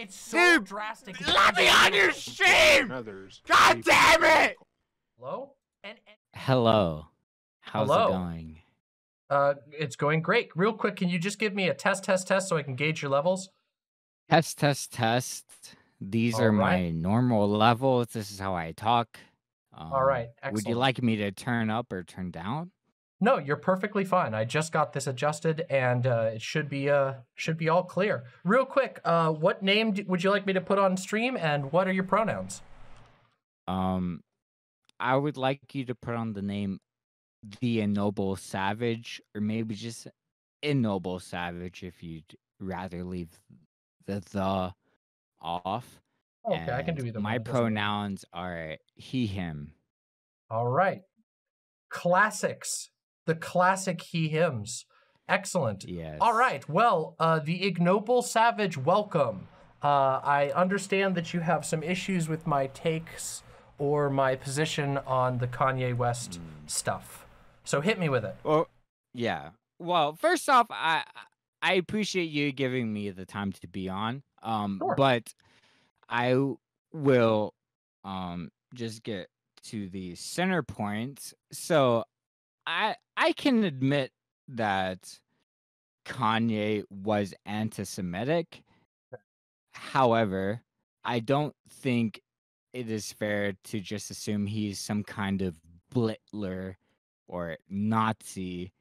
it's so Dude, drastic. it's Let me on your stream! Others. God damn it! Hello? And, and Hello. How's Hello. it going? uh, it's going great. Real quick, can you just give me a test, test, test so I can gauge your levels? Test, test, test. These are my normal levels. This is how I talk. Um, All right, Would you like me to turn up or turn down? No, you're perfectly fine. I just got this adjusted, and uh, it should be uh should be all clear. Real quick, uh, what name d- would you like me to put on stream, and what are your pronouns? Um, I would like you to put on the name the Ennoble Savage, or maybe just Ennoble Savage if you'd rather leave the the off. Okay, I can do either. My one, it doesn't matter. pronouns are he, him. All right, classics, the classic he hymns. Excellent. Yes. All right. Well, uh, the ignoble savage, welcome. Uh, I understand that you have some issues with my takes or my position on the Kanye West Hmm. stuff. So hit me with it. Well, yeah. Well, first off, I I appreciate you giving me the time to be on. Um, Sure. but I will um just get to the center points. So I I can admit that Kanye was anti-Semitic. However, I don't think it is fair to just assume he's some kind of Blitler or Nazi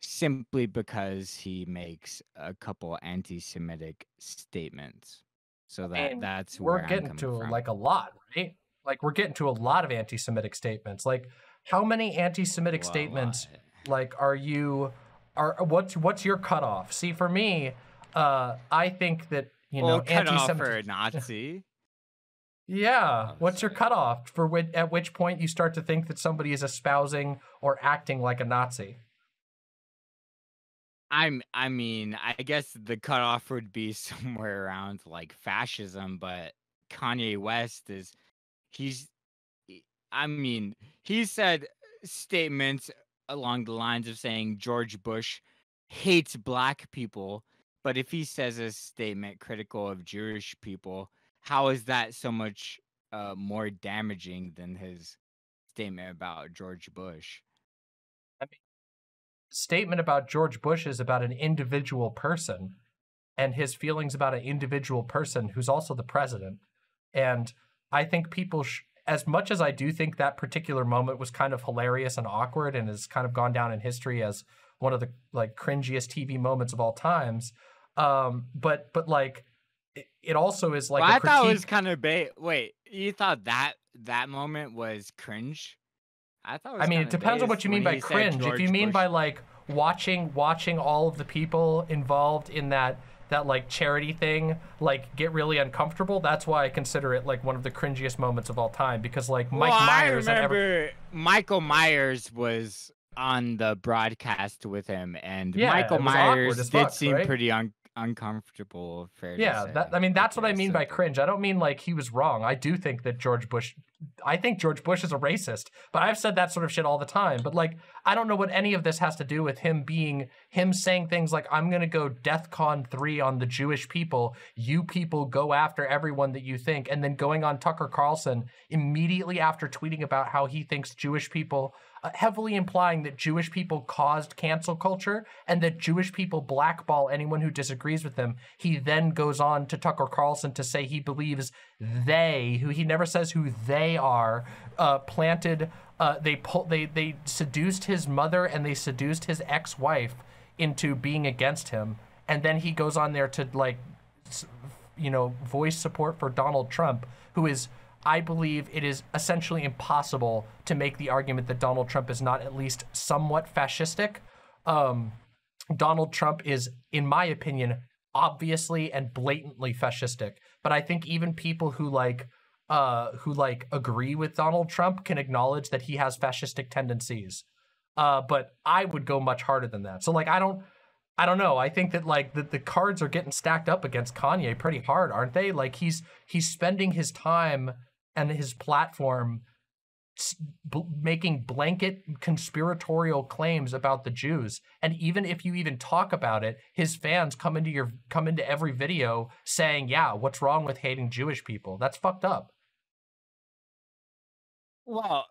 simply because he makes a couple anti-Semitic statements. So that And that's we're where I'm getting to from. like a lot, right? Like we're getting to a lot of anti-Semitic statements. Like how many anti-Semitic Well, statements like are you are what's what's your cutoff? See, for me, uh, I think that you well, know anti-Semitic. for a Nazi. Yeah. What's your cutoff for which, at which point you start to think that somebody is espousing or acting like a Nazi? I'm I mean, I guess the cutoff would be somewhere around like fascism, but Kanye West is he's he- I mean, he said statements along the lines of saying George Bush hates black people, but if he says a statement critical of Jewish people, how is that so much uh, more damaging than his statement about George Bush? Statement about George Bush is about an individual person and his feelings about an individual person who's also the president. And I think people, sh- as much as I do think that particular moment was kind of hilarious and awkward and has kind of gone down in history as one of the like cringiest TV moments of all times. Um, but but like it, it also is like well, I thought it was kind of bait. Wait, you thought that that moment was cringe? I thought. It was I mean, it depends on what you mean by cringe. If you mean Bush- by like watching watching all of the people involved in that that like charity thing like get really uncomfortable, that's why I consider it like one of the cringiest moments of all time because like Mike well, Myers I remember Michael Myers was on the broadcast with him, and Yeah, Michael it was awkward Myers did fuck, seem right? pretty un- uncomfortable. Fair to Yeah, say, that I mean that's what I mean by cringe. I don't mean like he was wrong. I do think that George Bush I think George Bush is a racist, but I've said that sort of shit all the time. But like I don't know what any of this has to do with him being him saying things like I'm going to go DEFCON 3 on the Jewish people. You people go after everyone that you think and then going on Tucker Carlson immediately after tweeting about how he thinks Jewish people heavily implying that Jewish people caused cancel culture and that Jewish people blackball anyone who disagrees with them. He then goes on to Tucker Carlson to say he believes they, who he never says who they are, uh, planted. Uh, they pull. They they seduced his mother and they seduced his ex-wife into being against him. And then he goes on there to like you know, voice support for Donald Trump, who is, I believe, it is essentially impossible to make the argument that Donald Trump is not at least somewhat fascistic. Um, Donald Trump is, in my opinion, obviously and blatantly fascistic. But I think even people who like, uh, who like agree with Donald Trump can acknowledge that he has fascistic tendencies. Uh, but I would go much harder than that. So like, I don't. I don't know. I think that like the, the cards are getting stacked up against Kanye pretty hard, aren't they? Like he's he's spending his time and his platform making blanket conspiratorial claims about the Jews. And even if you even talk about it, his fans come into your come into every video saying, "Yeah, what's wrong with hating Jewish people? That's fucked up." Well,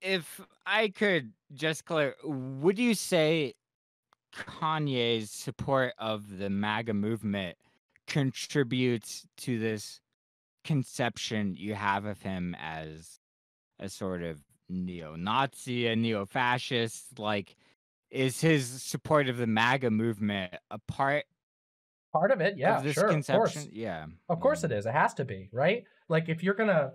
if I could just clear, would you say Kanye's support of the MAGA movement contributes to this conception you have of him as a sort of neo-Nazi, a neo-fascist? Like, is his support of the MAGA movement a part Part of it, yeah, of this sure, of course. Yeah, Of course it mm. is. It has to be, right? Like if you're gonna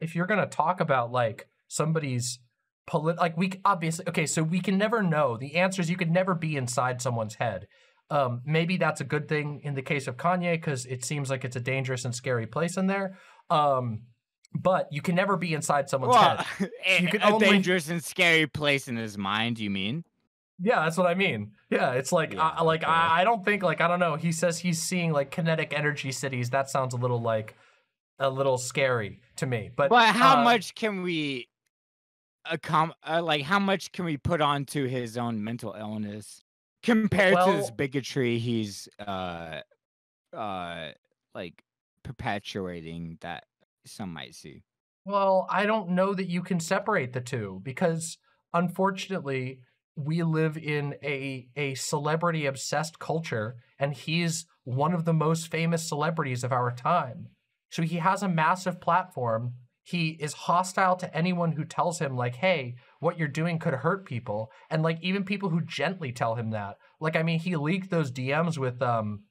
if you're gonna talk about like somebody's polit like we obviously okay, so we can never know. The answer is you could never be inside someone's head. Um, maybe that's a good thing in the case of Kanye because it seems like it's a dangerous and scary place in there. Um, but you can never be inside someone's Well, head. a, You could a only- dangerous and scary place in his mind. You mean? Yeah, that's what I mean. Yeah, it's like Yeah, I, like okay. I, I don't think like I don't know. He says he's seeing like kinetic energy cities. That sounds a little like a little scary to me. But But how uh, much can we accom- uh, like how much can we put onto his own mental illness compared to this bigotry he's uh uh like perpetuating that some might see. Well, I don't know that you can separate the two because unfortunately we live in a a celebrity obsessed culture and he's one of the most famous celebrities of our time. So he has a massive platform. He is hostile to anyone who tells him like, "Hey, what you're doing could hurt people." And like even people who gently tell him that. Like I mean, he leaked those DMs with um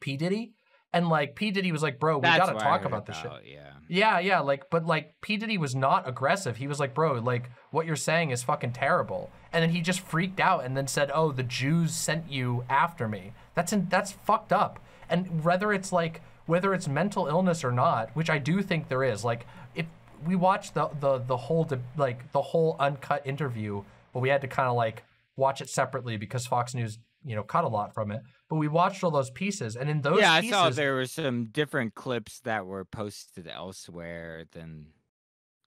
P Diddy and like P Diddy was like, "Bro, we That's got to talk about this shit." Yeah. Yeah, yeah, like, but like P Diddy was not aggressive. He was like, bro, like, what you're saying is fucking terrible. And then he just freaked out and then said, oh, the Jews sent you after me. That's in, that's fucked up. And whether it's like whether it's mental illness or not, which I do think there is, like, we watched the the the whole de- like the whole uncut interview, but we had to kind of like watch it separately because Fox News, you know, cut a lot from it. But we watched all those pieces, and in those yeah, pieces, I saw there were some different clips that were posted elsewhere than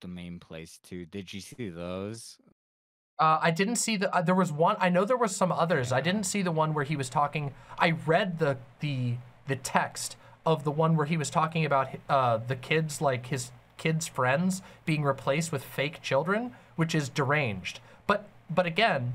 the main place too. Did you see those? Uh, I didn't see the. Uh, there was one. I know there was some others. I didn't see the one where he was talking. I read the the the text of the one where he was talking about uh, the kids, like his kids' friends, being replaced with fake children, which is deranged. But but again,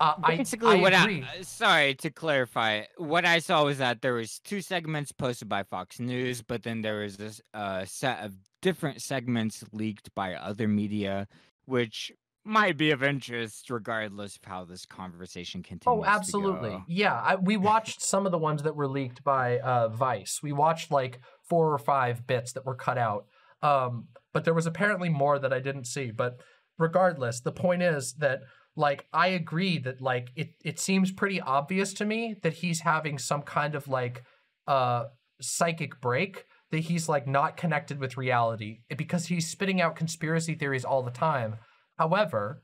uh, I Basically, I what agree. I uh, sorry to clarify, what I saw was that there was two segments posted by Fox News, but then there was this uh, set of different segments leaked by other media, which might be of interest regardless of how this conversation continues. Oh, absolutely. Yeah, I, we watched some of the ones that were leaked by uh, Vice. We watched like four or five bits that were cut out. Um, but there was apparently more that I didn't see. But regardless, the point is that like I agree that like it it seems pretty obvious to me that he's having some kind of like uh psychic break that he's like not connected with reality because he's spitting out conspiracy theories all the time. However,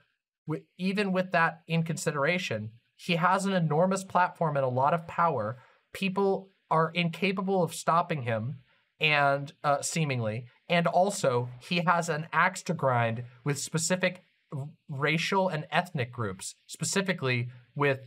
wi- even with that in consideration, he has an enormous platform and a lot of power. People are incapable of stopping him, and uh, seemingly, and also he has an axe to grind with specific racial and ethnic groups, specifically with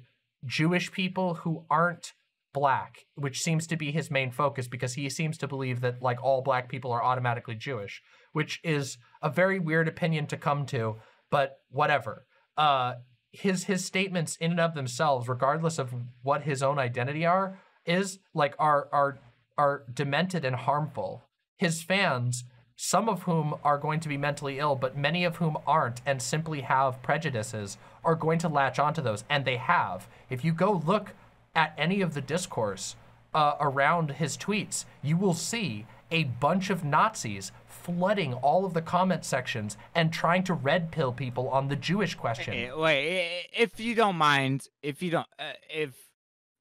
Jewish people who aren't black, which seems to be his main focus because he seems to believe that like all black people are automatically Jewish, which is a very weird opinion to come to, but whatever. Uh his his statements in and of themselves, regardless of what his own identity are, is like are are are demented and harmful. His fans, some of whom are going to be mentally ill, but many of whom aren't and simply have prejudices, are going to latch onto those, and they have. If you go look at any of the discourse uh, around his tweets, you will see a bunch of Nazis flooding all of the comment sections and trying to red pill people on the Jewish question. Wait, if you don't mind, if you don't, uh, if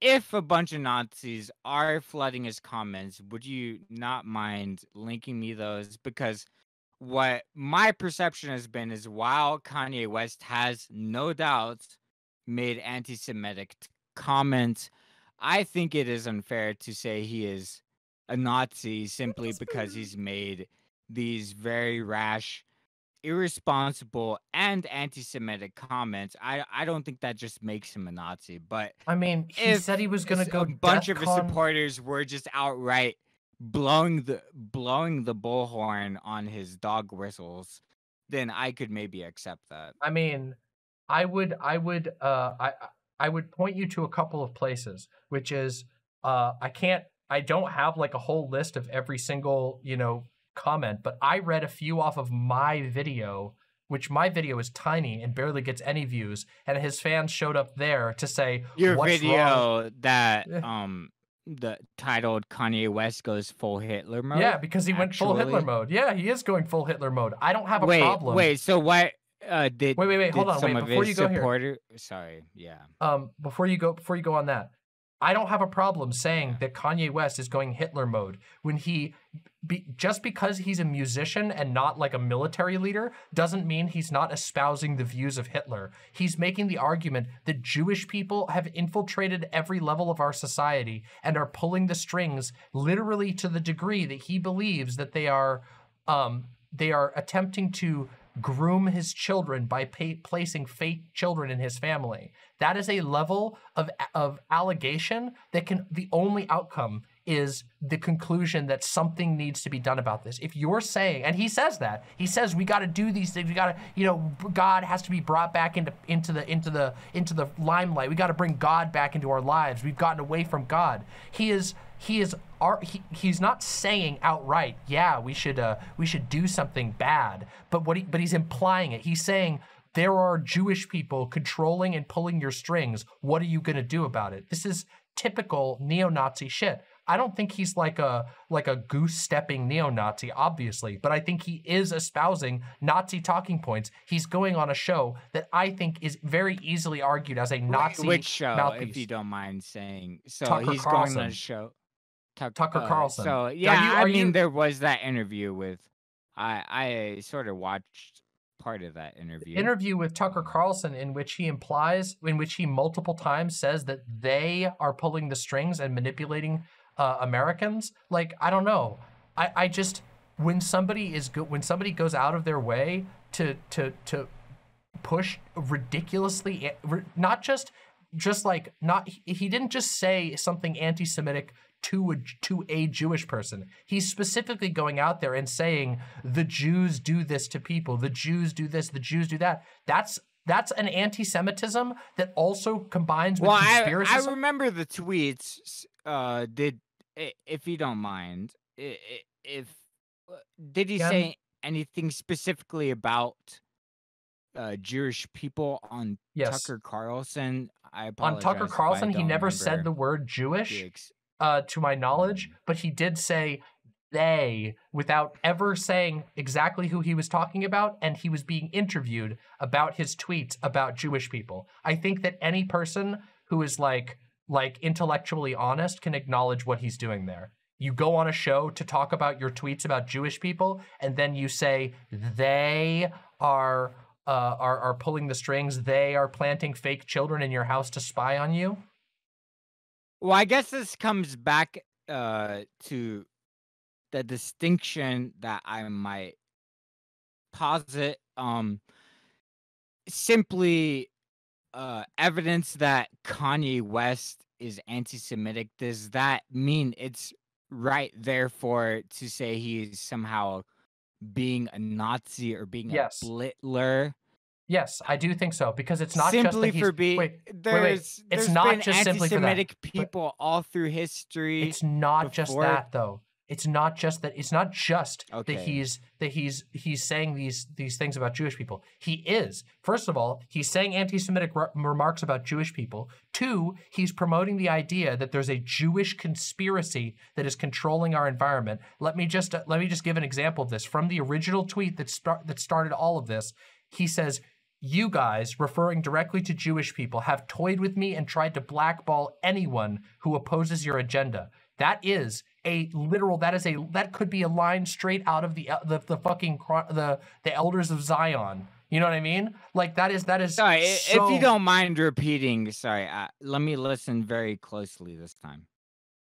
if a bunch of Nazis are flooding his comments, would you not mind linking me those? Because what my perception has been is while Kanye West has no doubt made anti-Semitic comments, I think it is unfair to say he is a Nazi simply because he's made these very rash irresponsible and anti-Semitic comments, I I don't think that just makes him a Nazi. But I mean, he said he was gonna s- go. a bunch of his DEFCON- supporters were just outright blowing the blowing the bullhorn on his dog whistles, then I could maybe accept that. I mean, I would, I would, uh, I, I- I would point you to a couple of places, which is, uh, I can't, I don't have like a whole list of every single, you know, comment, but I read a few off of my video, which my video is tiny and barely gets any views, and his fans showed up there to say, Your "What's video wrong?" that um the titled Kanye West goes full Hitler mode. Yeah, because he went full Hitler mode. Yeah, he is going full Hitler mode. I don't have a wait, problem. wait. So what? Uh, did wait, wait, wait. Hold on. Wait, before you go here. Sorry. Yeah. um before you go before you go on that i don't have a problem saying that kanye west is going hitler mode when he be, just because he's a musician and not like a military leader doesn't mean he's not espousing the views of hitler. He's making the argument that jewish people have infiltrated every level of our society and are pulling the strings literally to the degree that he believes that they are um they are attempting to groom his children by pa placing fake children in his family. That is a level of of allegation that can the only outcome is the conclusion that something needs to be done about this. If you're saying, and he says that, he says we got to do these things. We got to, you know, God has to be brought back into into the into the into the limelight. We got to bring God back into our lives. We've gotten away from God. He is he is he, he's not saying outright, yeah, we should uh, we should do something bad. But what he, but he's implying it. He's saying there are Jewish people controlling and pulling your strings. What are you going to do about it? This is typical neo-Nazi shit. I don't think he's like a like a goose stepping neo-Nazi, obviously, but I think he is espousing Nazi talking points. He's going on a show that I think is very easily argued as a Nazi Which show, mouthpiece. if you don't mind saying? So Tucker he's going on Carlson. a show. Tuck- Tucker uh, Carlson. So yeah, you- I mean, you- there was that interview with. I I sort of watched part of that interview. interview with Tucker Carlson in which he implies, in which he multiple times says that they are pulling the strings and manipulating uh, Americans. Like I don't know. I I just when somebody is good, when somebody goes out of their way to to to push ridiculously not just just like not he- didn't just say something anti-semitic to a, to a Jewish person. He's specifically going out there and saying the Jews do this to people, the Jews do this, the Jews do that. That's that's an anti-Semitism that also combines with well, I, conspiracy. I remember the tweets. Uh, did if you don't mind, if uh, did he Again? say anything specifically about uh, Jewish people on yes. Tucker Carlson? I On Tucker Carlson, he never said the word Jewish. the uh, to my knowledge, but he did say they without ever saying exactly who he was talking about, and he was being interviewed about his tweets about Jewish people. I think that any person who is like like intellectually honest can acknowledge what he's doing there. You go on a show to talk about your tweets about Jewish people, and then you say they are uh, are are pulling the strings. They are planting fake children in your house to spy on you. Well, I guess this comes back uh, to the distinction that I might posit. Um, simply uh, evidence that Kanye West is anti-Semitic. Does that mean it's right, therefore, to say he's somehow being a Nazi or being Yes. a Blitler? Yes, I do think so because it's not simply just for being wait, there's It's there's not been just simply for that, anti-Semitic people all through history. It's not just that though. It's not just that. It's not just Okay. that he's that he's he's saying these these things about Jewish people. He is first of all he's saying anti-Semitic re- remarks about Jewish people. Two, he's promoting the idea that there's a Jewish conspiracy that is controlling our environment. Let me just uh, let me just give an example of this from the original tweet that start that started all of this. He says. You guys, referring directly to Jewish people, have toyed with me and tried to blackball anyone who opposes your agenda. That is a literal. That is a. That could be a line straight out of the the, the fucking the the elders of Zion. You know what I mean? Like that is that is. Sorry, so- if you don't mind repeating, sorry, uh, let me listen very closely this time.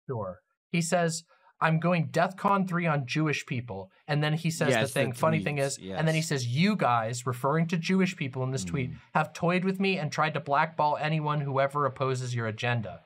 Sure. He says, I'm going DEFCON 3 on Jewish people. And then he says Yes, the thing, the funny thing is, and then he says, You guys, referring to Jewish people in this tweet, Mm. have toyed with me and tried to blackball anyone whoever opposes your agenda.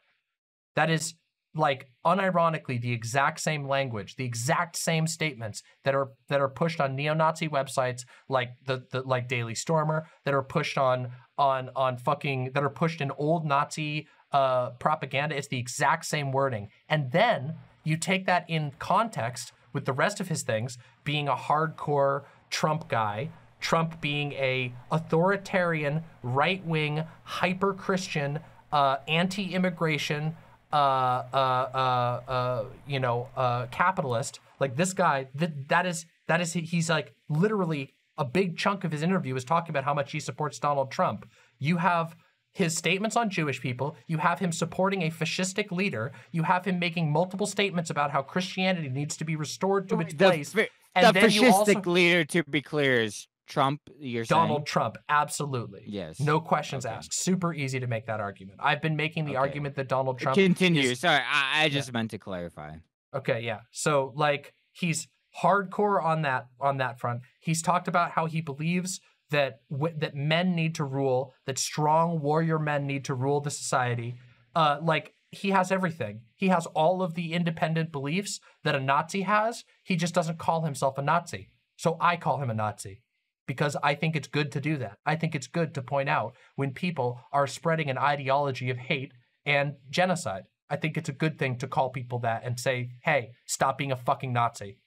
That is like unironically the exact same language, the exact same statements that are that are pushed on neo-Nazi websites like the, the like Daily Stormer, that are pushed on on on fucking that are pushed in old Nazi uh, propaganda. It's the exact same wording, and then you take that in context with the rest of his things, being a hardcore Trump guy, Trump being a authoritarian, right-wing, hyper-Christian, uh, anti-immigration, uh, uh, uh, uh, you know, uh, capitalist. Like this guy, th- that is that is he's like literally a big chunk of his interview is talking about how much he supports Donald Trump. You have his statements on Jewish people. You have him supporting a fascistic leader. You have him making multiple statements about how Christianity needs to be restored to its the, place. the fascistic also leader, to be clear, is Trump. You're Donald saying? Trump, absolutely. Yes. No questions Okay. asked. Super easy to make that argument. I've been making the Okay. argument that Donald Trump Continue. is- Sorry, I, I just meant to clarify. Okay, yeah. So like he's hardcore on that on that front. He's talked about how he believes that w- that men need to rule, that strong warrior men need to rule the society. Uh like he has everything. He has all of the independent beliefs that a Nazi has. He just doesn't call himself a Nazi. So I call him a Nazi because I think it's good to do that. I think it's good to point out when people are spreading an ideology of hate and genocide. I think it's a good thing to call people that and say, hey, stop being a fucking Nazi.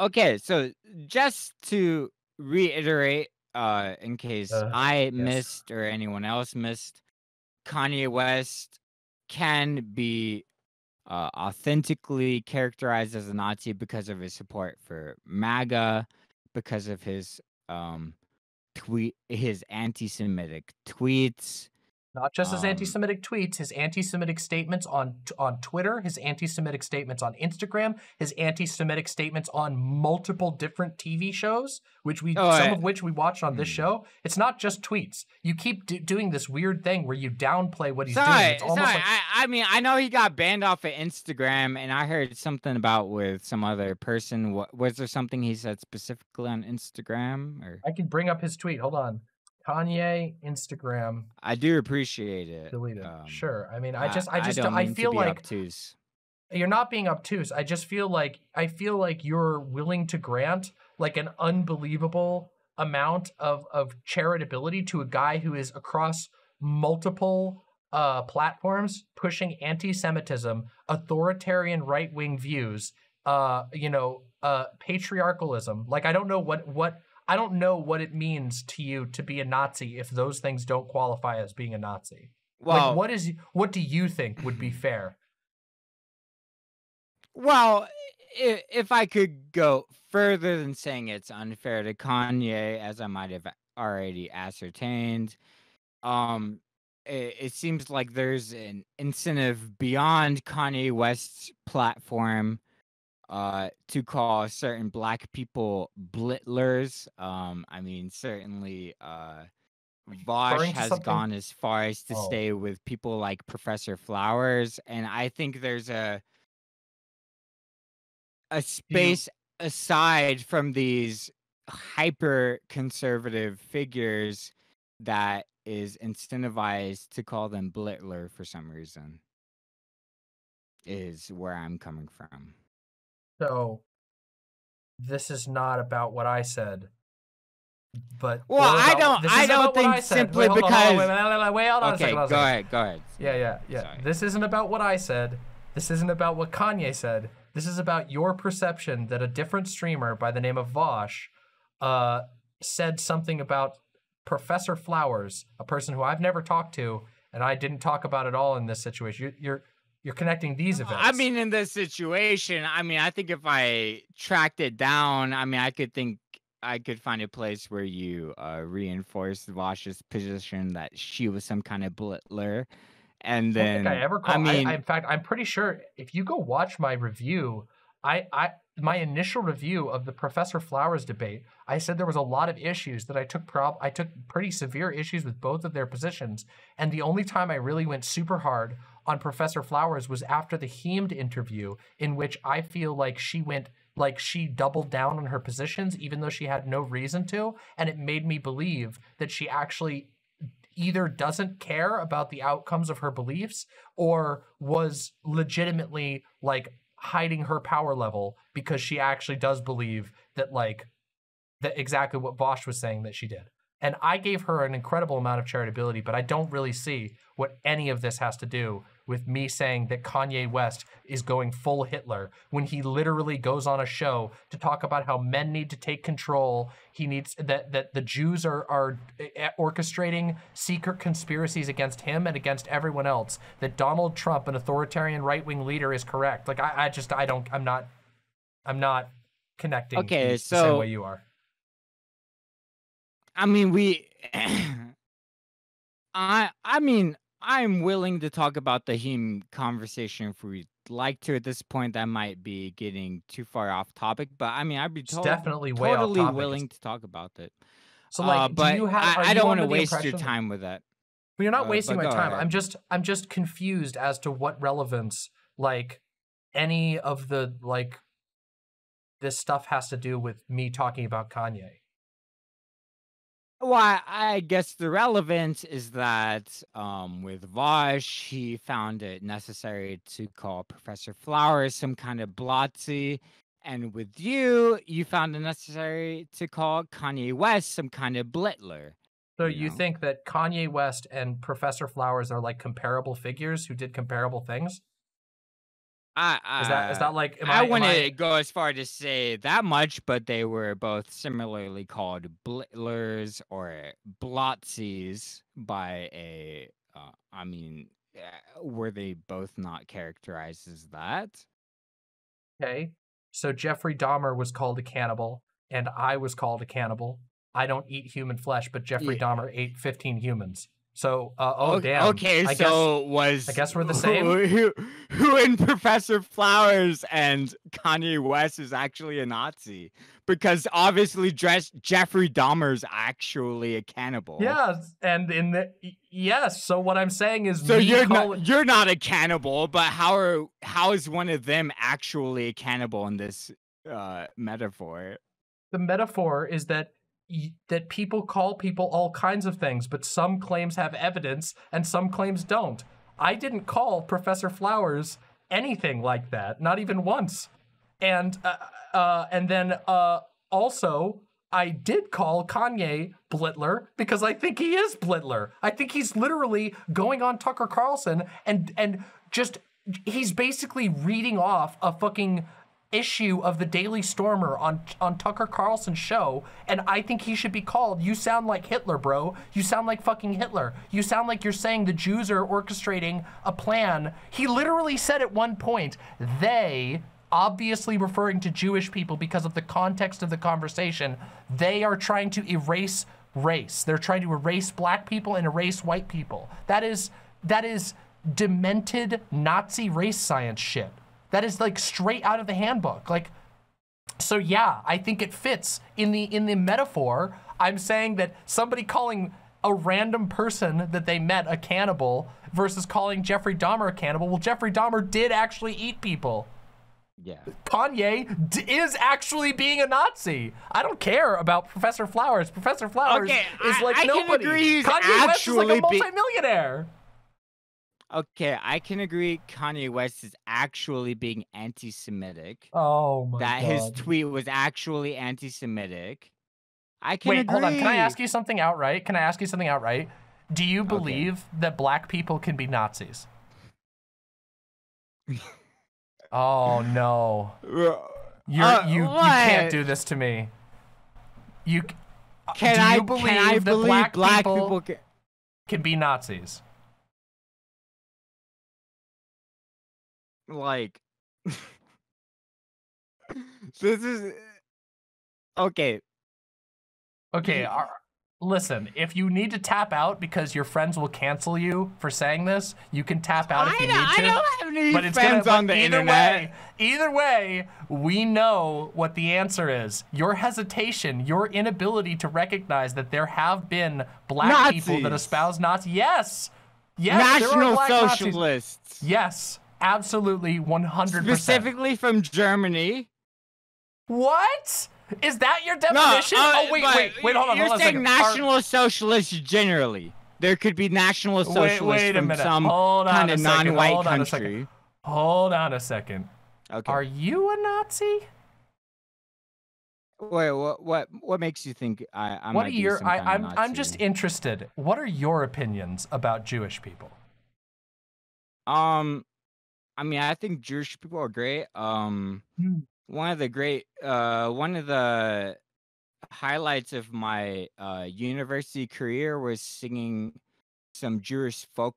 Okay, so just to reiterate, uh, in case Uh, I missed or anyone else missed, Kanye West can be uh, authentically characterized as a Nazi because of his support for MAGA, because of his um tweet, his anti-Semitic tweets. Not just his Um, anti-Semitic tweets, his anti-Semitic statements on on Twitter, his anti-Semitic statements on Instagram, his anti-Semitic statements on multiple different TV shows, which we Oh, some I- of which we watched on this Hmm. show. It's not just tweets. You keep do- doing this weird thing where you downplay what he's doing. It's almost sorry. like I, I mean, I know he got banned off of Instagram, and I heard something about with some other person. What was there something he said specifically on Instagram? Or I can bring up his tweet. Hold on. Kanye Instagram I do appreciate it. deleted. um, sure. I mean, I just I just don't I to feel like obtuse. you're not being obtuse. I just feel like I feel like you're willing to grant like an unbelievable amount of of charitability to a guy who is across multiple uh platforms pushing anti-Semitism, authoritarian right-wing views, uh, you know, uh patriarchalism. Like I don't know what what I don't know what it means to you to be a Nazi if those things don't qualify as being a Nazi. Well, like what is what do you think would be fair? Well, if, if I could go further than saying it's unfair to Kanye, as I might have already ascertained, um, it, it seems like there's an incentive beyond Kanye West's platform uh to call certain black people blitlers um i mean certainly uh Vaush has something- gone as far as to Oh. stay with people like Professor Flowers, and I think there's a a space aside from these hyper conservative figures that is incentivized to call them Blitler for some reason. Is where I'm coming from. So this is not about what I said. But Well, I don't- I don't think I simply wait, hold on, because- wait, wait, wait, wait, hold on a okay, second, hold on a go ahead, go ahead. Yeah, yeah, yeah. Sorry. This isn't about what I said. This isn't about what Kanye said. This is about your perception that a different streamer by the name of Vaush uh, said something about Professor Flowers, a person who I've never talked to, and I didn't talk about at all in this situation. You're you're, you're connecting these events. I mean, in this situation, I mean, I think if I tracked it down, I mean, I could think I could find a place where you uh, reinforce Vaush's position that she was some kind of blittler, and I then think I ever call. I mean, I, in fact, I'm pretty sure if you go watch my review, I, I, my initial review of the Professor Flowers debate, I said there was a lot of issues that I took. Prob, I took pretty severe issues with both of their positions, and the only time I really went super hard on Professor Flowers was after the Hemed interview, in which I feel like she went like she doubled down on her positions even though she had no reason to, and it made me believe that she actually either doesn't care about the outcomes of her beliefs or was legitimately like hiding her power level because she actually does believe that like that exactly what Vaush was saying that she did. And I gave her an incredible amount of charitability, but I don't really see what any of this has to do with me saying that Kanye West is going full Hitler when he literally goes on a show to talk about how men need to take control. He needs that that the Jews are are eh, orchestrating secret conspiracies against him and against everyone else. That Donald Trump, an authoritarian right wing leader, is correct. Like I, I just I don't I'm not I'm not connecting. Okay, the same way you are. I mean, we. I I mean, I'm willing to talk about the heme conversation if we'd like to. At this point, that might be getting too far off topic, but I mean, I'd be It's to- definitely totally willing to talk about it. So like, uh, do but you have? I, I don't want to waste your time with that. Well, you're not uh, wasting my time. ahead. I'm just I'm just confused as to what relevance like any of the like this stuff has to do with me talking about Kanye. Well, I, guess the relevance is that um, with Vaush, he found it necessary to call Professor Flowers some kind of blotzy. And with you, you found it necessary to call Kanye West some kind of blittler. So You you know. think that Kanye West and Professor Flowers are like comparable figures who did comparable things? I, Is that is uh, that like am I, I, wouldn't I- go as far to say that much, but they were both similarly called blittlers or blotsies by a. Uh, I mean, uh, were they both not characterized as that? Okay. So Jeffrey Dahmer was called a cannibal, and I was called a cannibal. I don't eat human flesh, but Jeffrey Yeah. Dahmer ate 15 humans. So, uh, oh, O- damn. Okay, I so was I guess we're the same? Who, who in Professor Flowers and Kanye West is actually a Nazi? Because obviously, dress Jeffrey Dahmer's actually a cannibal. Yes, and in the yes. So what I'm saying is, So you're calling- not you're not a cannibal, but how are how is one of them actually a cannibal in this uh metaphor? the metaphor is that that people call people all kinds of things, but some claims have evidence and some claims don't. I didn't call Professor Flowers anything like that, not even once. And uh, uh, and then uh, also I did call Kanye Blitler because I think he is Blitler. I think he's literally going on Tucker Carlson and and just he's basically reading off a fucking issue of the Daily Stormer on on Tucker Carlson's show, and I think he should be called. You sound like Hitler, bro. You sound like fucking Hitler. You sound like you're saying the Jews are orchestrating a plan. He literally said at one point, they obviously referring to Jewish people because of the context of the conversation, they are trying to erase race. They're trying to erase black people and erase white people. That is that is demented Nazi race science shit. That is like straight out of the handbook. Like so yeah, I think it fits in the in the metaphor. I'm saying that somebody calling a random person that they met a cannibal versus calling Jeffrey Dahmer a cannibal. Well, Jeffrey Dahmer did actually eat people. Yeah. Kanye d- is actually being a Nazi. I don't care about Professor Flowers. Professor Flowers Okay, is I- like I can nobody. agree he's Kanye West is like a actually be- multimillionaire. Okay, I can agree Kanye West is actually being anti-Semitic. Oh my that his tweet was actually anti-Semitic. I can Wait, agree. hold on. Can I ask you something outright? Can I ask you something outright? Do you believe that black people can be Nazis? oh no. you? You're, Uh, you you can't do this to me. You uh, Can do I believe can I that believe black, black people, people can, can be Nazis? Like this is uh, okay Okay, You- listen, if you need to tap out because your friends will cancel you for saying this, you can tap out if I, you need I to. don't have any but it's friends gonna, on the either internet way, either way, we know what the answer is. Your hesitation, your inability to recognize that there have been black people that espouse Nazi. Yes, Yes, National black Nazis. socialists. Yes, absolutely, one hundred percent. Specifically from Germany. What is that your definition? uh, oh wait, wait, wait, hold on, You're hold on saying second. Are- national socialists generally. There could be national socialists Wait, wait a from minute. some Hold on kind a of non-white Hold on country. Hold on a second. Okay. Are you a Nazi? Wait, what what what makes you think I I what are your? I, of I'm I'm just interested. What are your opinions about Jewish people? Um, I mean, I think Jewish people are great. Um, Hmm. one of the great, uh, one of the highlights of my uh university career was singing some Jewish folk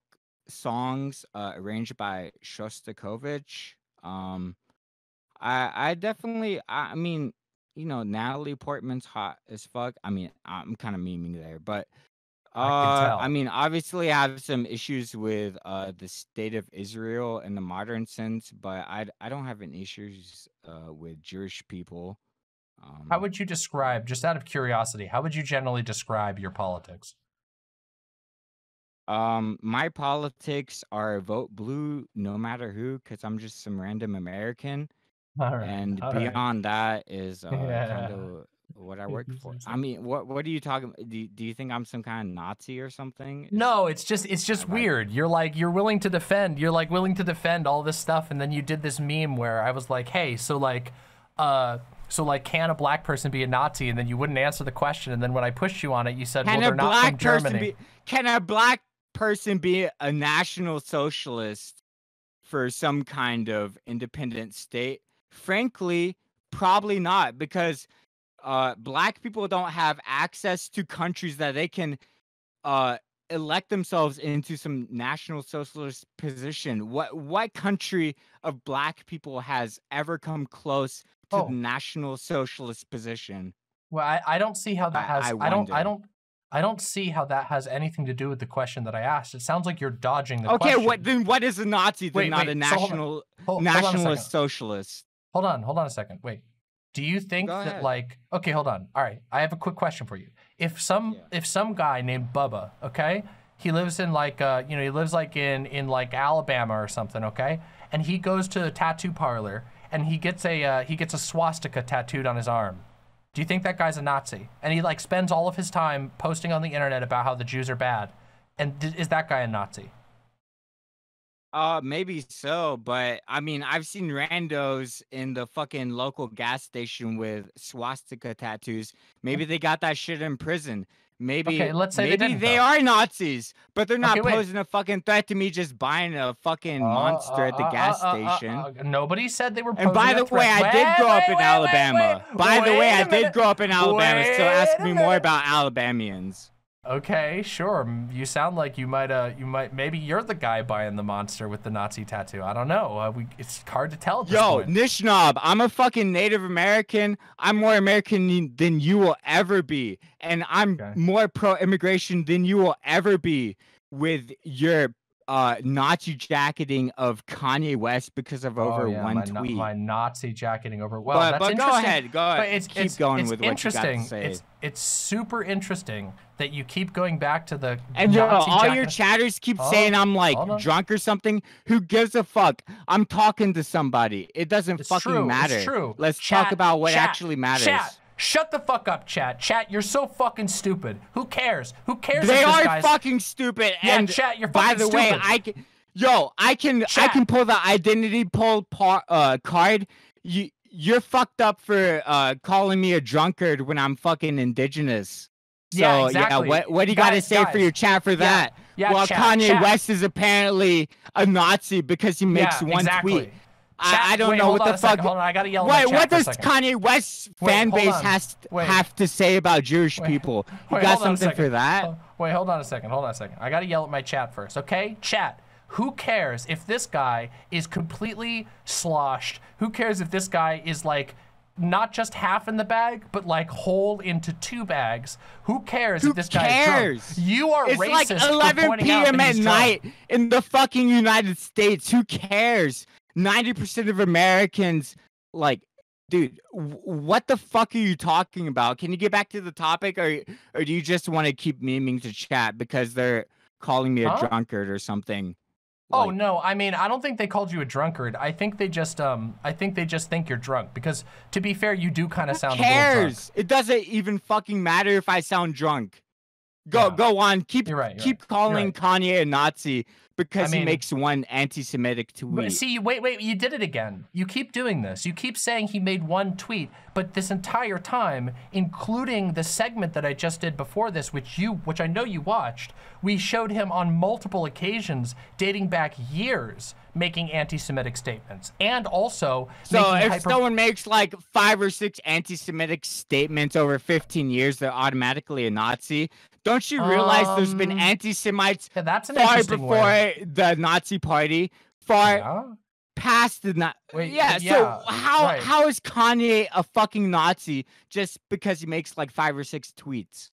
songs, uh, arranged by Shostakovich. Um, I I definitely, I, I mean, you know, Natalie Portman's hot as fuck. I mean, I'm kind of memeing there, but. I Uh. I mean, obviously, I have some issues with uh the state of Israel in the modern sense, but I I don't have any issues uh with Jewish people. Um, How would you describe, just out of curiosity, how would you generally describe your politics? um my politics are vote blue no matter who, because I'm just some random American, All right. and all right. beyond that is uh Yeah. kind of what I work for. I mean, what what are you talking? Do you, do you think I'm some kind of Nazi or something? No, it's just it's just I- weird. You're like you're willing to defend. You're like willing to defend all this stuff, and then you did this meme where I was like, "Hey, so like, uh, so like, can a black person be a Nazi?" And then you wouldn't answer the question, and then when I pushed you on it, you said, Can "Well, a they're not from Germany." be? Can a black person be a national socialist for some kind of independent state? Frankly, probably not, because uh, black people don't have access to countries that they can uh, elect themselves into some national socialist position. What what country of black people has ever come close to Oh. the national socialist position? Well, I, I don't see how that has. I I, don't. I don't. I don't see how that has anything to do with the question that I asked. It sounds like you're dodging the Okay, question. what then? What is a Nazi? Then Wait, not wait, a so hold on. national Hold- hold on a nationalist socialist. Hold on, hold on a second. Wait. Do you think Go that ahead. like okay, hold on. All right. I have a quick question for you. If some Yeah. if some guy named Bubba, okay? He lives in like uh, you know, he lives like in in like Alabama or something, okay? And he goes to a tattoo parlor and he gets a uh, he gets a swastika tattooed on his arm. Do you think that guy's a Nazi? And he like spends all of his time posting on the internet about how the Jews are bad. And d- is that guy a Nazi? Uh, maybe so, but I mean, I've seen randos in the fucking local gas station with swastika tattoos. Maybe they got that shit in prison. Maybe, Okay, let's say they maybe didn't, they are Nazis, but they're not Okay, posing a fucking threat to me just buying a fucking monster at the Uh, uh, gas uh, uh, uh, station. uh, nobody said they were. And by the way. I did grow up in Alabama. By the way, I did grow up in Alabama, so ask me more about Alabamians. Okay, sure. You sound like you might. Uh, you might. Maybe you're the guy buying the monster with the Nazi tattoo. I don't know. Uh, we. It's hard to tell. Yo, point. Nishnob, I'm a fucking Native American. I'm more American than- than you will ever be. And I'm Okay. more pro immigration than you will ever be with your uh Nazi jacketing of Kanye West because of over oh, yeah, one my, tweet. my Nazi jacketing over. Well, but that's but go ahead, go But ahead. it's, Keep it's, going it's with what you interesting. got to say. It's it's super interesting that you keep going back to the And yo, Nazi all your chatters keep Hold saying I'm like drunk or something. Who gives a fuck? I'm talking to somebody. It doesn't It's fucking true, matter. It's true. Let's Chat, talk about what chat, actually matters. Chat, shut the fuck up, chat. Chat, you're so fucking stupid. Who cares? Who cares? They are guy's... fucking stupid. Yeah, and chat, you're fucking by the way. I can, yo, I can, chat. I can pull the identity poll par, uh, card. You, you're fucked up for uh calling me a drunkard when I'm fucking indigenous. So Yeah, exactly. what what do you got to Guys, say for your chat for that? yeah, well, chat, Kanye chat. West is apparently a Nazi because he makes yeah, one exactly. tweet. I, I don't wait, know what the a second, fuck. Hold on, I gotta yell. Wait, what does. Kanye West's Wait, fan base on. has Wait. have to say about Jewish people? You got hold on a something for that? Oh, wait, hold on a second. Hold on a second. I gotta yell at my chat first, okay? Chat. Who cares if this guy is completely sloshed? Who cares if this guy is like not just half in the bag, but like whole into two bags? Who cares Who if this guy is drunk? cares? You are It's racist like 11 p.m. at night in the fucking United States. Who cares? 90% of Americans, like, dude, w- what the fuck are you talking about? Can you get back to the topic or, or do you just want to keep memeing to chat because they're calling me a Huh? drunkard or something. Oh Like, no, I mean I don't think they called you a drunkard. I think they just um I think they just think you're drunk because to be fair, you do kind of sound a little drunk. cares? It doesn't even fucking matter if I sound drunk. Go Yeah. go on. Keep You're right, you're keep right, calling right. Kanye a Nazi because mean- he makes one anti-Semitic tweet. see, wait, wait, you did it again. You keep doing this. You keep saying he made one tweet, but this entire time, including the segment that I just did before this, which you, which I know you watched, we showed him on multiple occasions, dating back years, making anti-Semitic statements, and also So if hyper- someone makes like five or six anti-Semitic statements over 15 years, they're automatically a Nazi. Don't you realize there's been Um, anti-Semites Yeah, that's an far before way. the Nazi Party, far Yeah? past the Nazi. Wait, yeah, yeah, So how right. how is Kanye a fucking Nazi just because he makes like five or six tweets?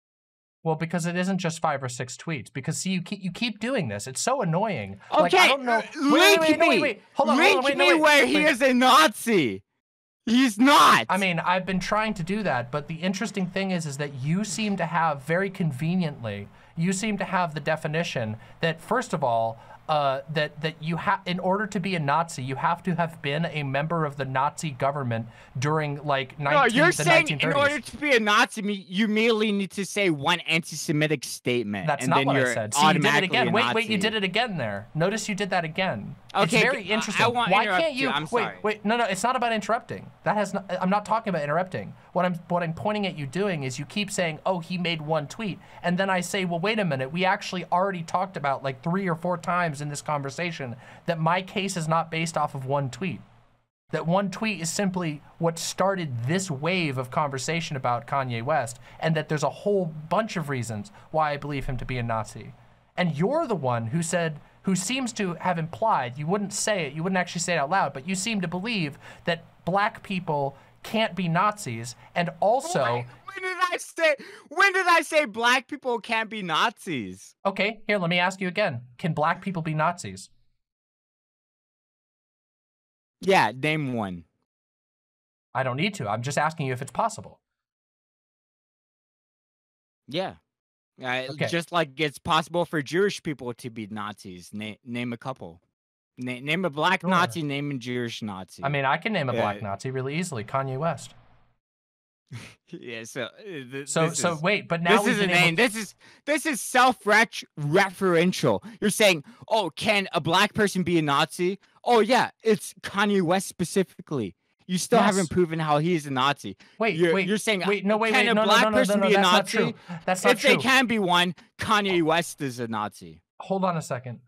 Well, because it isn't just five or six tweets. Because see, you keep you keep doing this. It's so annoying. Like, Okay, I don't know. Wait, wait, link wait, wait, me. wait. Hold on, Link hold on, wait, no, me wait, where he wait. is a Nazi. He's not. I mean, I've been trying to do that, but the interesting thing is, is that you seem to have very conveniently, you seem to have the definition that first of all, uh, that that you have, in order to be a Nazi, you have to have been a member of the Nazi government during like 19, no, you're the saying 1930s. in order to be a Nazi, you merely need to say one anti-Semitic statement. That's and not then what you're I said. See, you did it again. Wait, wait, you did it again there. Notice you did that again. Okay, it's very g- I- I interesting. won't Why interrupt can't you, you? I'm wait, sorry. wait. No, no, it's not about interrupting. That has. Not, I'm not talking about interrupting. What I'm what I'm pointing at you doing is you keep saying, "Oh, he made one tweet," and then I say, "Well, wait a minute. We actually already talked about like three or four times in this conversation that my case is not based off of one tweet." that one tweet is simply what started this wave of conversation about Kanye West, and that there's a whole bunch of reasons why I believe him to be a Nazi. And you're the one who said, who seems to have implied, you wouldn't say it, you wouldn't actually say it out loud, but you seem to believe that black people can't be Nazis, and oh also, Wait, when did I say? When did I say black people can't be Nazis? okay, here, let me ask you again. Can black people be Nazis? Yeah, name one. I don't need to. I'm just asking you if it's possible. Yeah. Uh, Okay. Just like it's possible for Jewish people to be Nazis. Na- name a couple. Na- name a black Sure. Nazi, name a Jewish Nazi. I mean, I can name a black Yeah. Nazi really easily, Kanye West. yeah. So, uh, th- So, so is, wait, but now this is a name. This is this is self-referential. You're saying, oh, can a black person be a Nazi? Oh yeah, it's Kanye West specifically. You still Yes. haven't proven how he's a Nazi. Wait, You're- wait. you're saying, wait, no, wait, can wait, a no, black no, no, person no, no, be a that's Nazi? Not true. That's not if true. they can be one, Kanye West is a Nazi. Hold on a second.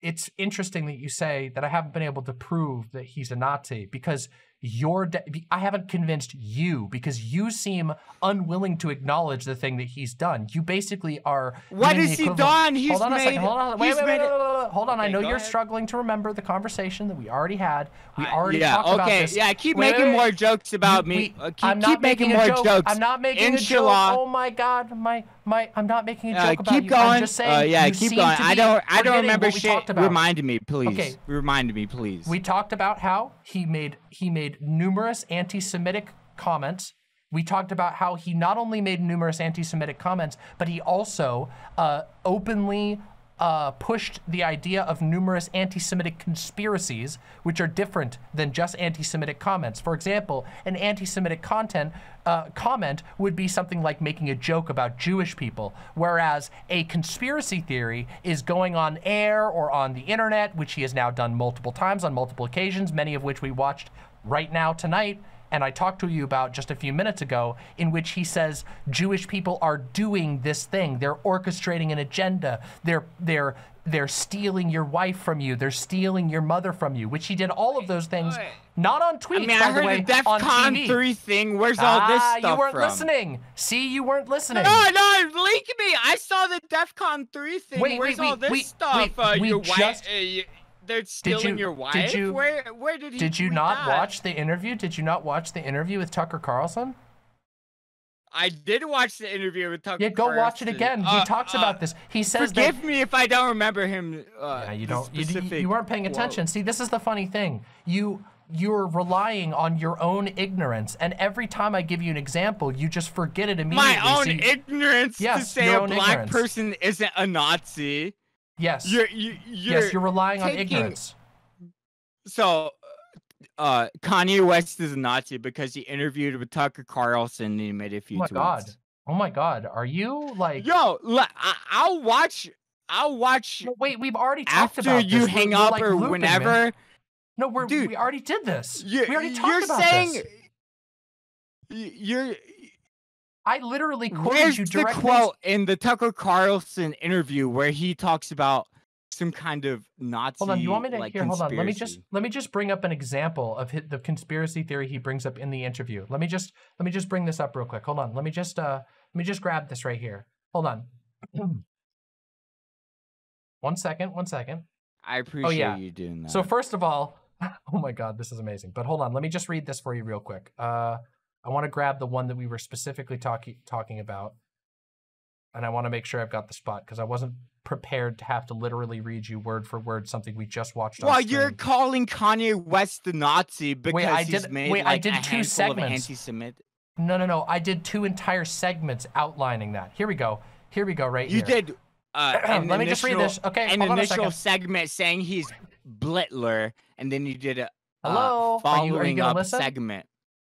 It's interesting that you say that I haven't been able to prove that he's a Nazi because you're. De- I haven't convinced you because you seem unwilling to acknowledge the thing that he's done. You basically are. What has he done? He's hold on a made. second. Hold on. Wait, wait, wait, wait, wait, wait, Hold on. I know you're ahead. struggling to remember the conversation that we already had. We already yeah, talked okay, about this. yeah. Keep making more jokes about You- me. we- Uh, keep, I'm not keep making, making more joke. jokes. I'm not making a joke. Inshallah. Oh my god, my my. I'm not making a Uh, joke about keep you. going. I'm just saying. uh, yeah, keep going. I don't. I don't remember shit. about. Remind me, please. Okay. Remind me, please. We talked about how he made he made numerous anti-Semitic comments. We talked about how he not only made numerous anti-Semitic comments, but he also uh, openly uh, pushed the idea of numerous anti-Semitic conspiracies, which are different than just anti-Semitic comments. For example, an anti-Semitic content uh, comment would be something like making a joke about Jewish people, whereas a conspiracy theory is going on air or on the internet, which he has now done multiple times on multiple occasions, many of which we watched right now tonight. And I talked to you about just a few minutes ago, in which he says Jewish people are doing this thing. They're orchestrating an agenda. They're they're they're stealing your wife from you. They're stealing your mother from you. Which he did all of those things, wait. not on tweets, I mean, by I heard the way, the on DEFCON 3 thing. Where's all this ah, stuff you weren't from? listening. See, you weren't listening. No, no, link me. I saw the DEFCON 3 thing. Wait, Where's wait, all wait, this wait, stuff? wait, uh, we your just- wife. Uh, you, they're stealing you- your did you- where, where did he? Did you not that? watch the interview? Did you not watch the interview with Tucker Carlson? I did watch the interview with Tucker. Yeah, go watch it Carlson. again. He Uh, talks uh, about this. He says that Forgive me if I don't remember him. Uh, Yeah, you don't. You, you, you weren't paying attention. See, this is the funny thing. You you're relying on your own ignorance, and every time I give you an example, you just forget it immediately. My own you- ignorance to Yes, say your a black ignorance. person isn't a Nazi. Yes, You're you, you're, yes, you're relying on ignorance. so uh Kanye West is a Nazi because he interviewed with Tucker Carlson and he made a few Oh my tweets. god. Oh my god, are you like? Yo, I, I'll watch I'll watch No, wait, we've already talked after about you this. hang We're- we're, up like, or looping, man. whenever. No, we're Dude, we already did this. You, we already talked you're about saying this. you're I literally quoted Where's you the quote in the Tucker Carlson interview where he talks about some kind of Nazi? Hold on, you want me to like, here? Hold on, let me just let me just bring up an example of the conspiracy theory he brings up in the interview. Let me just let me just bring this up real quick. Hold on, let me just uh let me just grab this right here. Hold on. one second, one second. I appreciate oh, yeah. you doing that. So first of all, oh my god, this is amazing. But hold on, let me just read this for you real quick. Uh, I want to grab the one that we were specifically talking talking about, and I want to make sure I've got the spot because I wasn't prepared to have to literally read you word for word something we just watched. well, you're calling Kanye West the Nazi because I he's did- made wait, I did two segments. anti-Semitic. No, no, no. I did two entire segments outlining that. Here we go. Here we go. Right You here. You did. Uh, an Let me just read this. Okay, An hold on a initial segment saying he's Blitler, and then you did a uh, Hello? Are you- are you following up listen? segment.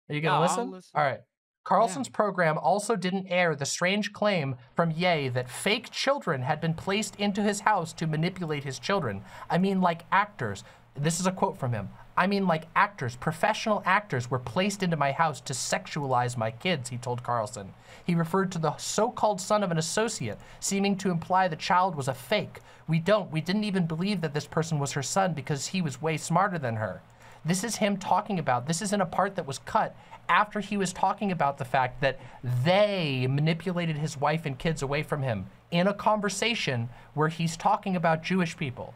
Are you gonna Yeah, I'll listen? listen. All right. Carlson's program also didn't air the strange claim from Ye that fake children had been placed into his house to manipulate his children. I mean, like actors. This is a quote from him. I mean, like actors, professional actors were placed into my house to sexualize my kids, he told Carlson. He referred to the so called son of an associate, seeming to imply the child was a fake. We don't. We didn't even believe that this person was her son because he was way smarter than her. This is him talking about, this isn't a part that was cut after he was talking about the fact that they manipulated his wife and kids away from him in a conversation where he's talking about Jewish people.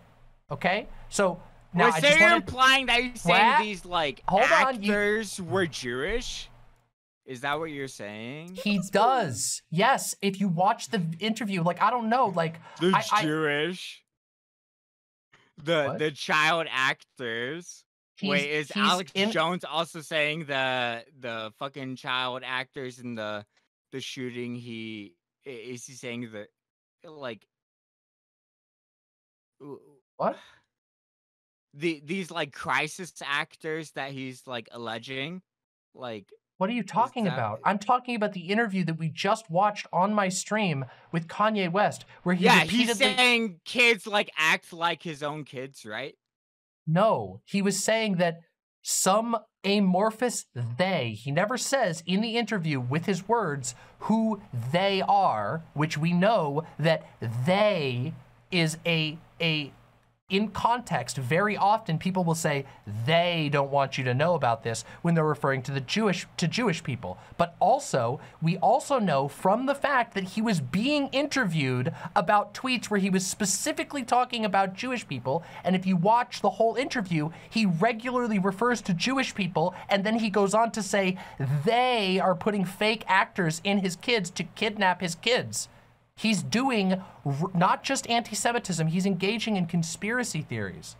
Okay? So now Was I there just wanted, implying that you're saying What? these like Hold on, you- actors were Jewish? Is that what you're saying? he does. Yes, if you watch the interview, like I don't know, like The I- I- Jewish. The What? the child actors. He's, Wait, is Alex in, Jones also saying the the fucking child actors in the the shooting? He is he saying that like What? the these like crisis actors that he's like alleging, like What are you talking that- about? I'm talking about the interview that we just watched on my stream with Kanye West, where he yeah, he's saying kids like act like his own kids, right? No, he was saying that some amorphous they, he never says in the interview with his words who they are, which we know that they is a a in context, very often people will say they don't want you to know about this when they're referring to the Jewish to Jewish people. But also, we also know from the fact that he was being interviewed about tweets where he was specifically talking about Jewish people. And if you watch the whole interview, he regularly refers to Jewish people, and then he goes on to say they are putting fake actors in his kids to kidnap his kids. He's doing r- not just anti Semitism, he's engaging in conspiracy theories.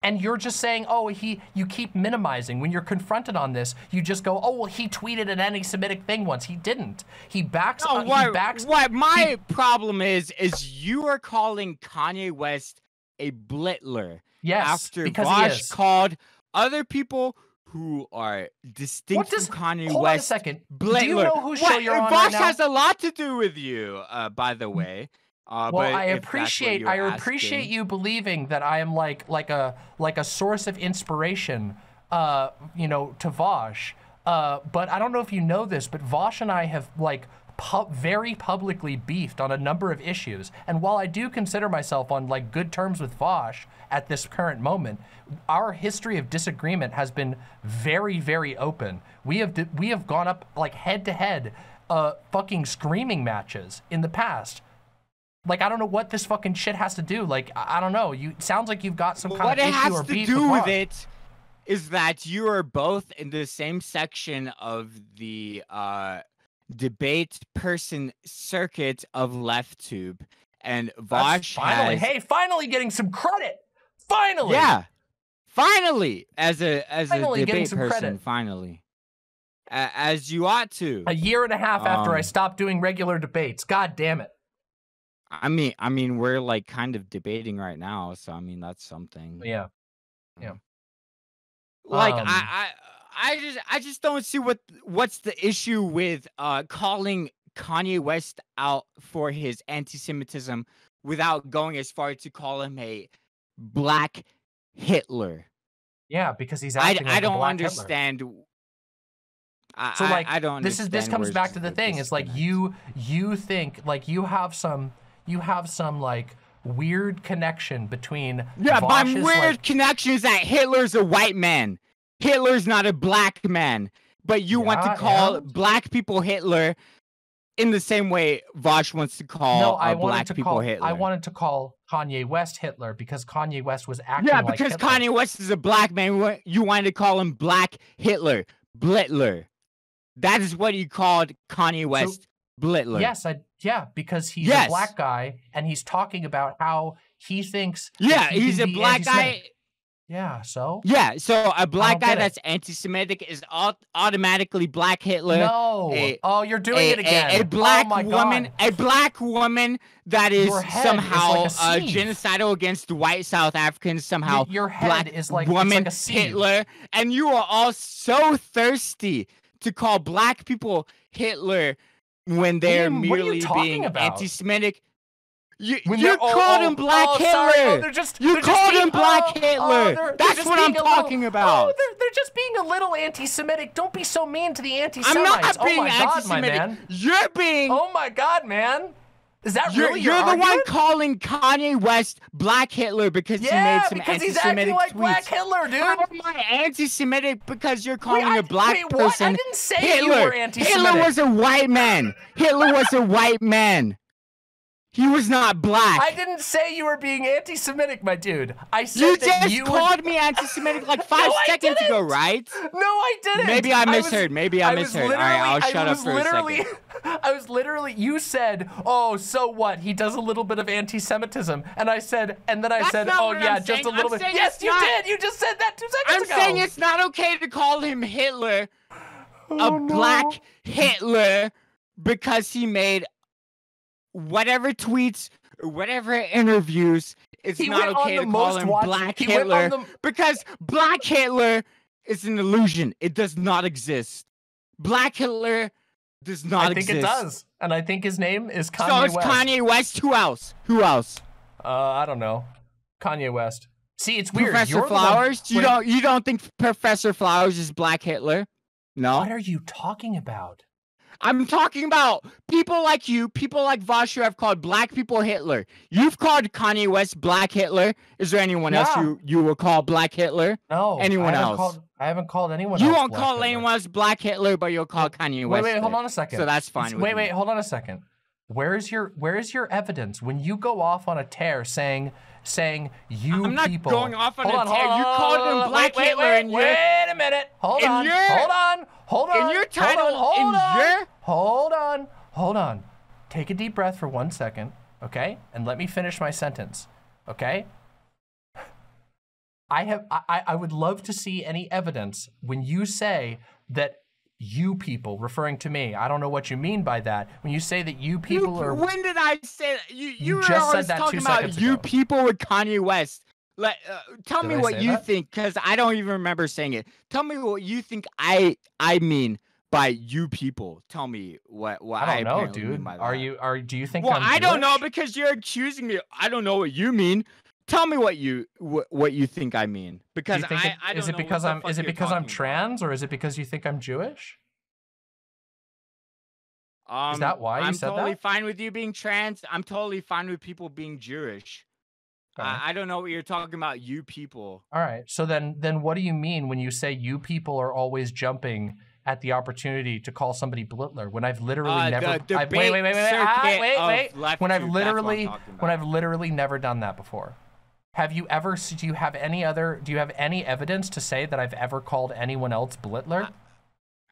And you're just saying, oh, he, you keep minimizing. When you're confronted on this, you just go, oh, well, he tweeted an anti Semitic thing once. He didn't. He backs, No, uh, he what, backs, what my problem is is you are calling Kanye West a blitler yes, after because he called other people who are distinct What does, from Kanye hold on a second. blitler. Do you know whose show What- you're on Vaush right has a lot to do with you, uh, by the way. Uh, well, but I if that's what appreciate I appreciate asking- you believing that I am like like a like a source of inspiration, uh, you know, to Vaush. Uh, but I don't know if you know this, but Vaush and I have like pu- very publicly beefed on a number of issues. And while I do consider myself on like good terms with Vaush at this current moment, our history of disagreement has been very very open. We have di- we have gone up like head to head uh fucking screaming matches in the past. Like I don't know what this fucking shit has to do. Like I, I don't know. You sounds like you've got some kind what of it issue has or to beef do with, with it is that you are both in the same section of the uh, debate person circuit of LeftTube, and That's Vaush finally, has hey, finally getting some credit. Finally. yeah. finally, as a as Finally a debate person, credit. finally, A- as you ought to. A year and a half after I Um, stopped doing regular debates. God damn it. I mean, I mean, we're like kind of debating right now, so I mean that's something. Yeah, yeah. Like Um, I, I, I just, I just don't see what what's the issue with uh calling Kanye West out for his anti-Semitism without going as far to call him a black Hitler. Yeah, because he's I, acting like I a don't Hitler. understand. I, So like I, don't. this is this comes back to the thing. It's like you you think like you have some you have some like weird connection between Yeah, my weird like, connection is that Hitler's a white man. Hitler's not a black man. But you want to call and? black people Hitler in the same way Vaush wants to call no, I black to people call Hitler. I wanted to call Kanye West Hitler because Kanye West was acting yeah, because Hitler. Kanye West is a black man. you You wanted to call him Black Hitler, Blitler. That is what you called Kanye West, Blitler. Yes, I yeah, because he's Yes. a black guy and he's talking about how he thinks Yeah, he he's a black guy. Yeah, so Yeah, so a black guy that's anti-Semitic is au- automatically Black Hitler. no. a- oh, you're doing a, it again. a, a black oh woman, God. a black woman that is head is somehow like a uh, genocidal against white South Africans. Somehow, your, your head black is like woman like a. Hitler, and you are all so thirsty to call black people Hitler when they're mean, are you merely being anti-Semitic. You, When you oh, called oh, him Black oh, Hitler. sorry, oh, they're just, You they're just called being- him Black oh, oh, Hitler. they're- they're That's just what I'm a little- talking Oh, about. they're, they're just being a little anti-Semitic. Don't be so mean to the anti-Semites. I'm not oh being God, my anti-Semitic. man. You're being Oh my God, man. Is that You're, really you're your the one argument? calling Kanye West Black Hitler because yeah, he made some because he's acting anti-Semitic like tweets. Black Hitler, dude. How am I anti-Semitic because you're calling Wait, I- a black wait, what? I person didn't say Hitler? you were Hitler anti-Semitic. was a white man. Hitler was a white man. He was not black. I didn't say you were being anti-Semitic, my dude. I said you just you called me anti-Semitic like five No, seconds ago, right? No, I didn't. Maybe I was- misheard. Maybe I was misheard. All right, I'll I shut up was for a second. I was literally. You said, "Oh, so what? He does a little bit of anti-Semitism," and I said, and then I That's said, "Oh yeah, I'm just saying. a little I'm bit." Yes, you not. did. You just said that two seconds I'm ago. saying it's not okay to call him Hitler, oh, a Oh, black. Hitler, because he made whatever tweets, whatever interviews. It's He not went okay on to the call most him watched- Black he went on Hitler the- because Black Hitler is an illusion. It does not exist. Black Hitler does not exist. I think exist. it does, and I think his name is Kanye so it's West. Kanye West. Who else? Who else? Uh, I don't know. Kanye West. See, it's weird. Professor You're the one- Flowers? you Wait, don't you don't think Professor Flowers is Black Hitler? No. What are you talking about? I'm talking about people like you, people like Vaush who have called black people Hitler. You've called Kanye West Black Hitler. Is there anyone else you, you will call Black Hitler? No. Anyone else? Called, I haven't called anyone you won't call Hitler. anyone else Black Hitler, but you'll call Kanye Wait, West. wait, wait, hold on a second. So that's fine. Wait, me. wait, hold on a second. Where is your Where is your evidence when you go off on a tear saying saying you I'm not people? going off on hold a on, tear. on, You called him Black wait, Hitler Wait, and you're- wait a minute. Hold on. hold on. Hold on. in your hold on, hold on, your- Hold on. Hold on. Take a deep breath for one second, okay? And let me finish my sentence, okay? I have I, I- would love to see any evidence when you say that you people referring to me. I don't know what you mean by that. When you say that you You- people are when did I say that? You, you, You were just said that two talking about you people with Kanye West. Let, uh, tell Did me I what you that? think, because I don't even remember saying it. Tell me what you think I I mean by you people. Tell me what what I don't know, apparently mean dude. Are you are do you think Well, I'm I don't know because you're accusing me. I don't know what you mean. Tell me what you what, what you think I mean because I, it, I is it know because I'm is it because I'm talking about. trans or is it because you think I'm Jewish? Um, that why you I'm said totally that? fine with you being trans. I'm totally fine with people being Jewish. Okay. I, I don't know what you're talking about. You people. All right. So then then what do you mean when you say you people are always jumping at the opportunity to call somebody Blitler when I've literally Uh, never the I've, wait wait wait wait, wait, ah, wait, wait. when I've truth, that's what I'm literally when. I've literally never done that before. Have you ever do you have any other do you have any evidence to say that I've ever called anyone else Blitler?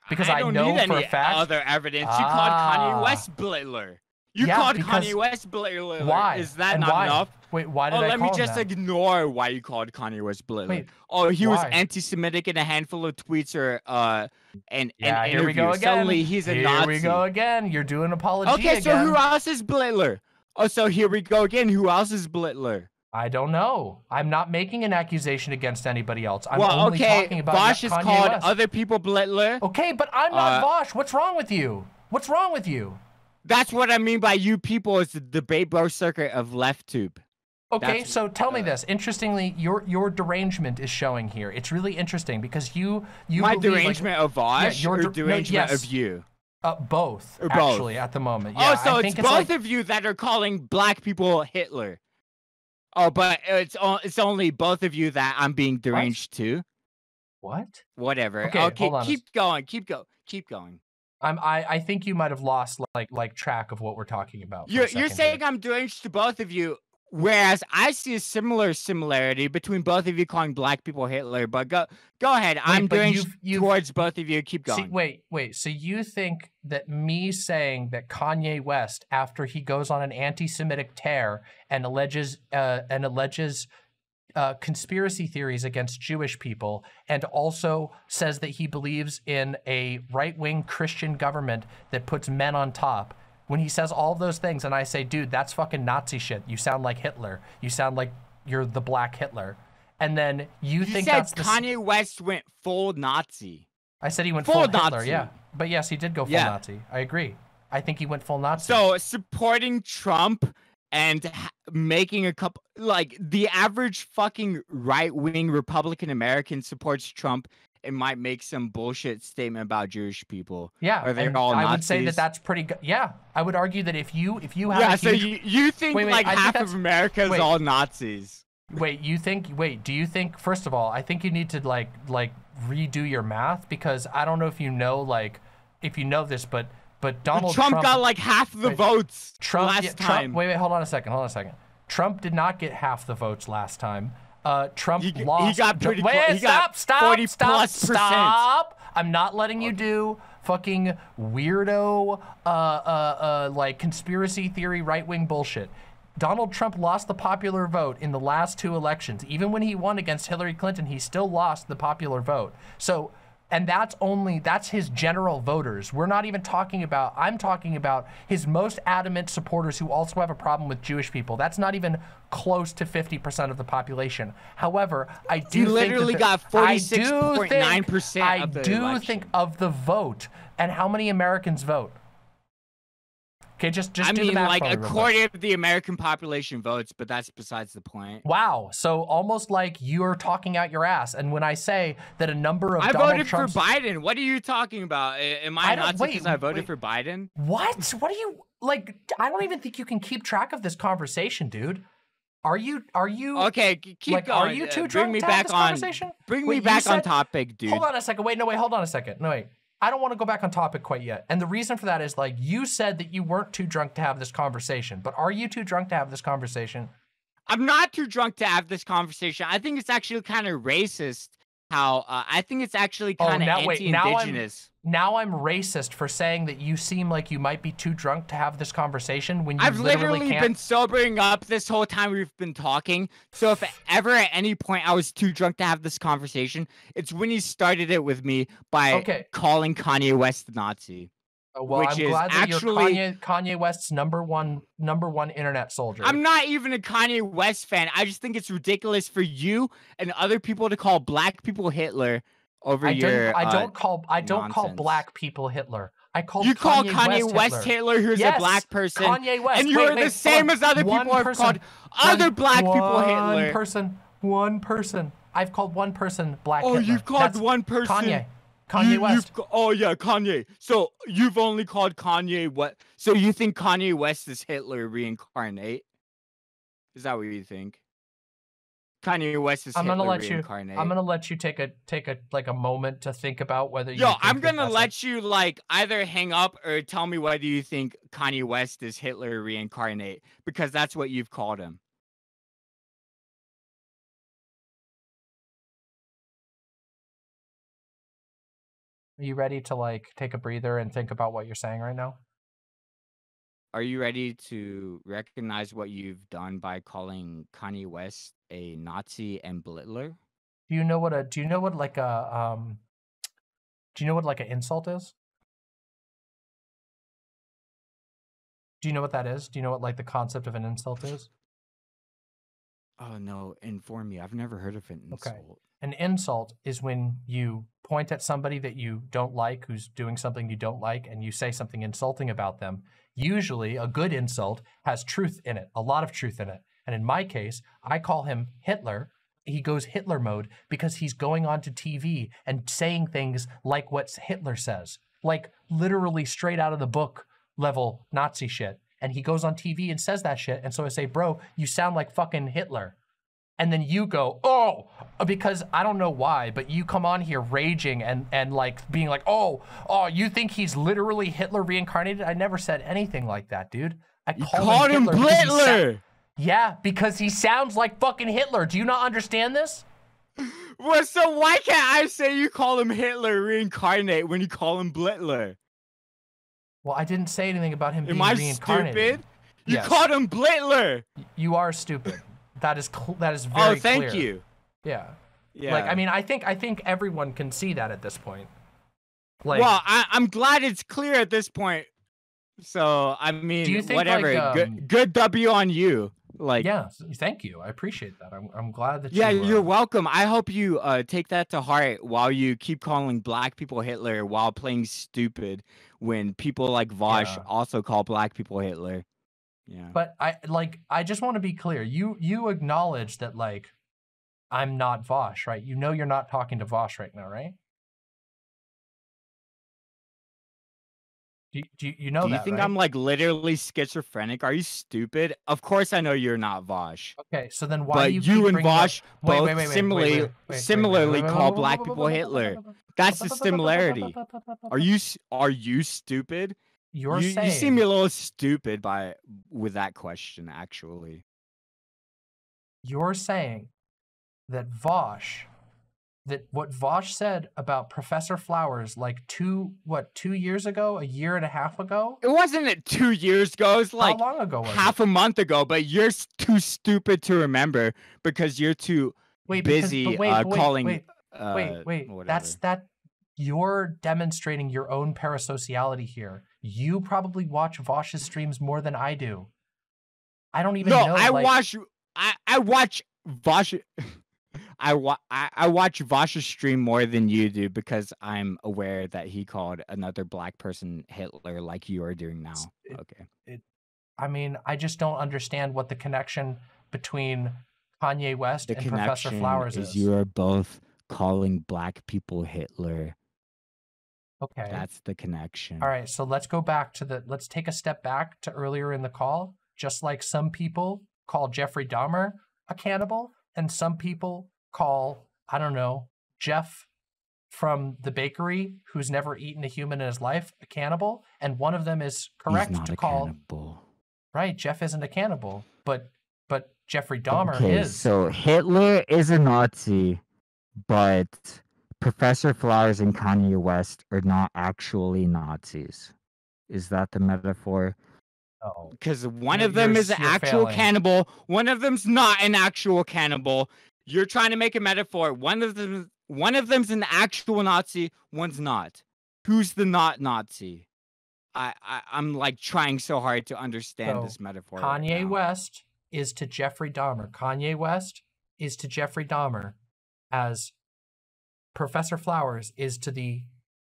Because I, don't know for a fact other evidence. You Ah. called Kanye West Blitler. You Yeah, called Kanye West Blitler. why Is that and not why? enough? Wait, why did Oh, I let me just that? ignore why you called Kanye West Blitler. Wait, oh, he was anti-Semitic in a handful of tweets or uh, and Yeah, and here we go again. Suddenly he's a here Nazi. we go again. You're doing apology Okay, so again. who else is Blitler? Oh, so here we go again. Who else is Blitler? I don't know. I'm not making an accusation against anybody else. I'm well, only okay, talking about Vaush Kanye called West. other people Blitler. Okay, but I'm not Uh, Vaush. What's wrong with you? What's wrong with you? That's what I mean by you people is the debate bro circuit of left tube. Okay, That's- so tell me uh, this. Interestingly, your your derangement is showing here. It's really interesting because you you My believe, like, derangement of Vaush your or der- no, derangement yes. of you? uh, both Or both. actually at the moment. Yeah, oh, so it's think both like, of you that are calling black people Hitler. Oh, but it's it's only both of you that I'm being deranged to. what? Whatever. Okay, Okay, hold on keep going. Keep go. Keep going. I'm I I think you might have lost like like track of what we're talking about. You're you're second here. saying I'm deranged to both of you, whereas I see a similar similarity between both of you calling black people Hitler. But go go ahead. I'm but deranged you've- you've- towards both of you. Keep going. See, wait, wait. So you think that me saying that Kanye West, after he goes on an anti-Semitic tear and alleges uh, and alleges uh, conspiracy theories against Jewish people, and also says that he believes in a right-wing Christian government that puts men on top. When he says all those things, and I say, dude, that's fucking Nazi shit. You sound like Hitler. You sound like you're the Black Hitler. And then you, you think that's the Kanye West went full Nazi. I said he went Full full, Hitler, Nazi. yeah. But yes, he did go full Yeah. Nazi. I agree. I think he went full Nazi. So supporting Trump and ha- making a couple like the average fucking right wing Republican American supports Trump and might make some bullshit statement about Jewish people. yeah, are they all I would say that that's pretty good. Yeah, I would argue that if you if you have Yeah, a so you, you think Wait, wait, like I half that's- of America is wait. all Nazis? wait, you think wait, do you think first of all, I think you need to like like redo your math because I don't know if you know like if you know this, but but Donald Trump, Trump, got like half the wait, votes Trump, last yeah, time. Trump, wait, wait, hold on a second, hold on a second. Trump did not get half the votes last time. Uh, Trump He g- he lost. got pretty Wait, clo- he stop, stop, 40 stop, stop! I'm not letting you do fucking weirdo, uh, uh, uh, like conspiracy theory, right wing bullshit. Donald Trump lost the popular vote in the last two elections. Even when he won against Hillary Clinton, he still lost the popular vote. So, and that's only that's his general voters. We're not even talking about I'm talking about his most adamant supporters who also have a problem with Jewish people. That's not even close to 50% of the population. However, I do think literally the- got I do 46.9% think- I of the do think of the vote and how many Americans vote. Okay, just just I do the mean, math like for me real quick. according to the American population votes, but that's besides the point. Wow. So almost like you're talking out your ass. And when I say that a number of I Donald voted Trump's for Biden. What are you talking about? Am I, I a wait, because I voted wait. for Biden? What? What are you like? I don't even think you can keep track of this conversation, dude. Are you? Are you? Okay, keep like, going. are you uh, too bring drunk me to have back this on? conversation? Bring me back on topic, dude. Hold on a second. Wait, no, wait. Hold on a second. No, wait. I don't want to go back on topic quite yet. And the reason for that is like you said that you weren't too drunk to have this conversation. But are you too drunk to have this conversation? I'm not too drunk to have this conversation. I think it's actually kind of racist. How uh, I think it's actually Oh, kind of now- wait, now I'm- anti-indigenous. Now I'm racist for saying that you seem like you might be too drunk to have this conversation when you I've literally, literally been sobering up this whole time we've been talking. So if ever at any point I was too drunk to have this conversation, it's when he started it with me by Okay. calling Kanye West the Nazi. Oh, well, which I'm is glad that actually- you're Kanye, Kanye West's number one number one internet soldier. I'm not even a Kanye West fan. I just think it's ridiculous for you and other people to call black people Hitler over I your. don't. I uh, don't call. I don't call black people Hitler. I call. you call Kanye, Kanye West, West Hitler. Hitler, who's Yes, a black person, Kanye West. and you're wait, the same hold as other One people have person, called other one- black people One Hitler. person. One person. I've called one person black oh, Hitler. you've called That's one person. Kanye. Kanye You- West. oh yeah, Kanye. So you've only called Kanye what? So you think Kanye West is Hitler reincarnate? Is that what you think? Kanye West is I'm Hitler gonna let you. reincarnate. I'm gonna let you take a take a like a moment to think about whether you. Yo, I'm gonna let you like either hang up or tell me whether you think Kanye West is Hitler reincarnate because that's what you've called him. Are you ready to like take a breather and think about what you're saying right now? are you ready to recognize what you've done by calling Kanye West a Nazi and Blitler? Do you know what a do you know what like a um do you know what like an insult is? Do you know what that is? Do you know what like the concept of an insult is? Oh no, inform me. I've never heard of an Okay. insult. An insult is when you point at somebody that you don't like who's doing something you don't like and you say something insulting about them. Usually, a good insult has truth in it, a lot of truth in it. And in my case, I call him Hitler. He goes Hitler mode because he's going onto TV and saying things like what Hitler says, like literally straight out of the book level Nazi shit. And he goes on TV and says that shit. And so I say, bro, you sound like fucking Hitler and then you go, oh, because I don't know why, but you come on here raging and and like being like, oh, oh, you think he's literally Hitler reincarnated? I never said anything like that, dude. I You called called him Hitler because he sa- Blitler. yeah, because he sounds like fucking Hitler. Do you not understand this? Well, so why can't I say you call him Hitler reincarnate when you call him Blitler? Well, I didn't say anything about him being Am I reincarnated. stupid? You Yes. called him Blitler. You are stupid. That is that is very Oh, thank clear. you. Yeah. Yeah. Like I mean, I think I think everyone can see that at this point. Like well, I, I'm glad it's clear at this point. So I mean, think, whatever. like, um, good, good W on you. Like, yeah, thank you. I appreciate that. I'm I'm glad that yeah, you, uh, you're welcome. I hope you uh, take that to heart while you keep calling black people Hitler while playing stupid when people like Vaush Yeah. also call black people Hitler. Yeah. But I like I just want to be clear. You you acknowledge that like I'm not Vaush, right? You know you're not talking to Vaush right now, right? Do you, do you, know Do you that, think right? I'm like literally schizophrenic? Are you stupid? Of course I know you're not Vaush. Okay, so then why but you, you, and Vaush both wait, wait, wait, wait, similarly similarly call black people Hitler. That's the similarity. Are you are you stupid? You're you, saying you seem a little stupid by with that question actually. you're saying that Vaush, that what Vaush said about Professor Flowers like two, what, two years ago, a year and a half ago? It wasn't it 2 years ago. It was like How long ago was half it? a month ago, but you're too stupid to remember because you're too Wait, busy but wait, uh, wait, calling Wait, uh, wait, wait. whatever. That's that. You're demonstrating your own parasociality here. You probably watch Vaush's streams more than I do. I don't even no, know. I like, watch. I I watch Vaush. I, wa- I I watch Vaush's stream more than you do because I'm aware that he called another black person Hitler like you are doing now. it- Okay. I mean, I just don't understand what the connection between Kanye West The and Professor Flowers is is. you are both calling black people Hitler. okay. That's the connection. All right. So let's go back to the. Let's take a step back to earlier in the call. Just like some people call Jeffrey Dahmer a cannibal, and some people call I don't know Jeff from the bakery who's never eaten a human in his life a cannibal, and one of them is correct He's not to a call cannibal. right. Jeff isn't a cannibal, but but Jeffrey Dahmer okay, is. so Hitler is a Nazi, but Professor Flowers and Kanye West are not actually Nazis. Is that the metaphor? Because one You're- of them is an actual failing. cannibal, one of them's not an actual cannibal. You're trying to make a metaphor. One of them, one of them's an actual Nazi, one's not. Who's the not Nazi? I, I I'm like trying so hard to understand So, this metaphor. Kanye now. West is to Jeffrey Dahmer. Kanye West is to Jeffrey Dahmer as Professor Flowers is to the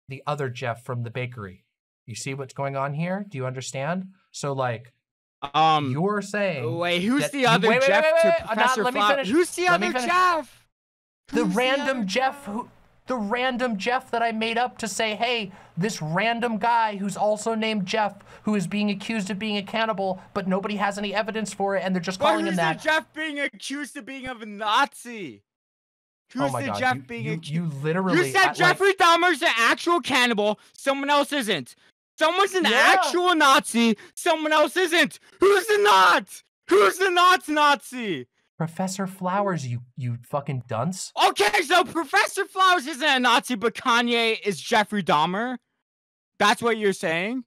the other Jeff from the bakery. You see what's going on here? Do you understand? So like Um, you're saying Wait, who's that- the other wait, wait, Jeff wait, wait, to wait, not- Professor let me finish. Who's the Let other. Jeff? the Who's random other Jeff who the random Jeff that I made up to say, hey, this random guy who's also named Jeff, who is being accused of being a cannibal, but nobody has any evidence for it, and they're just calling who's him the that. Jeff being accused of being a Nazi? Who's oh my the god, Jeff you, being you, you literally You said I- like- Jeffrey Dahmer's an actual cannibal. Someone else isn't. Someone's an Yeah. actual Nazi. Someone else isn't. Who's the not? Who's the not Nazi? Professor Flowers, you you fucking dunce. Okay, so Professor Flowers isn't a Nazi, but Kanye is Jeffrey Dahmer. That's what you're saying.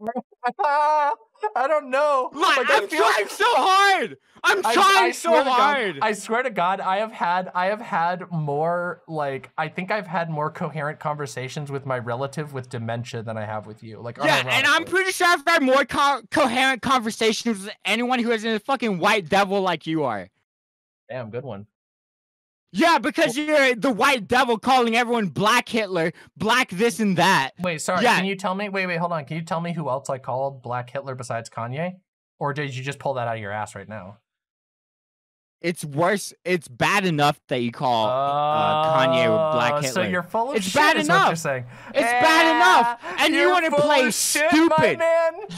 I don't know. Like, Like, I I'm feel- trying so hard. I'm trying I so swear to God- hard. I swear to God, I have had I have had more like I think I've had more coherent conversations with my relative with dementia than I have with you. Like yeah, and I'm pretty sure I've had more co- coherent conversations with anyone who isn't a fucking white devil like you are. damn good one. Yeah, because you're the white devil calling everyone black Hitler, black this and that. Wait, sorry. Yeah. Can you tell me? Wait, wait, hold on. Can you tell me who else I called Black Hitler besides Kanye? Or did you just pull that out of your ass right now? It's worse. It's bad enough that you call uh, Kanye Black Oh, Hitler. So you're full of It's shit. bad is what you're enough. saying. It's bad enough. And you wanna play shit, stupid.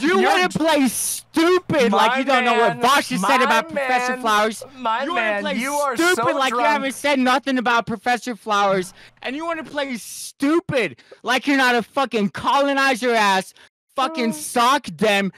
You want to play stupid like you don't know what man, Vaush has said about Professor Flowers. My you man, play you are stupid so like you haven't said nothing about Professor Flowers, and you want to play stupid like you're not a fucking colonizer ass, fucking Oh. sock dem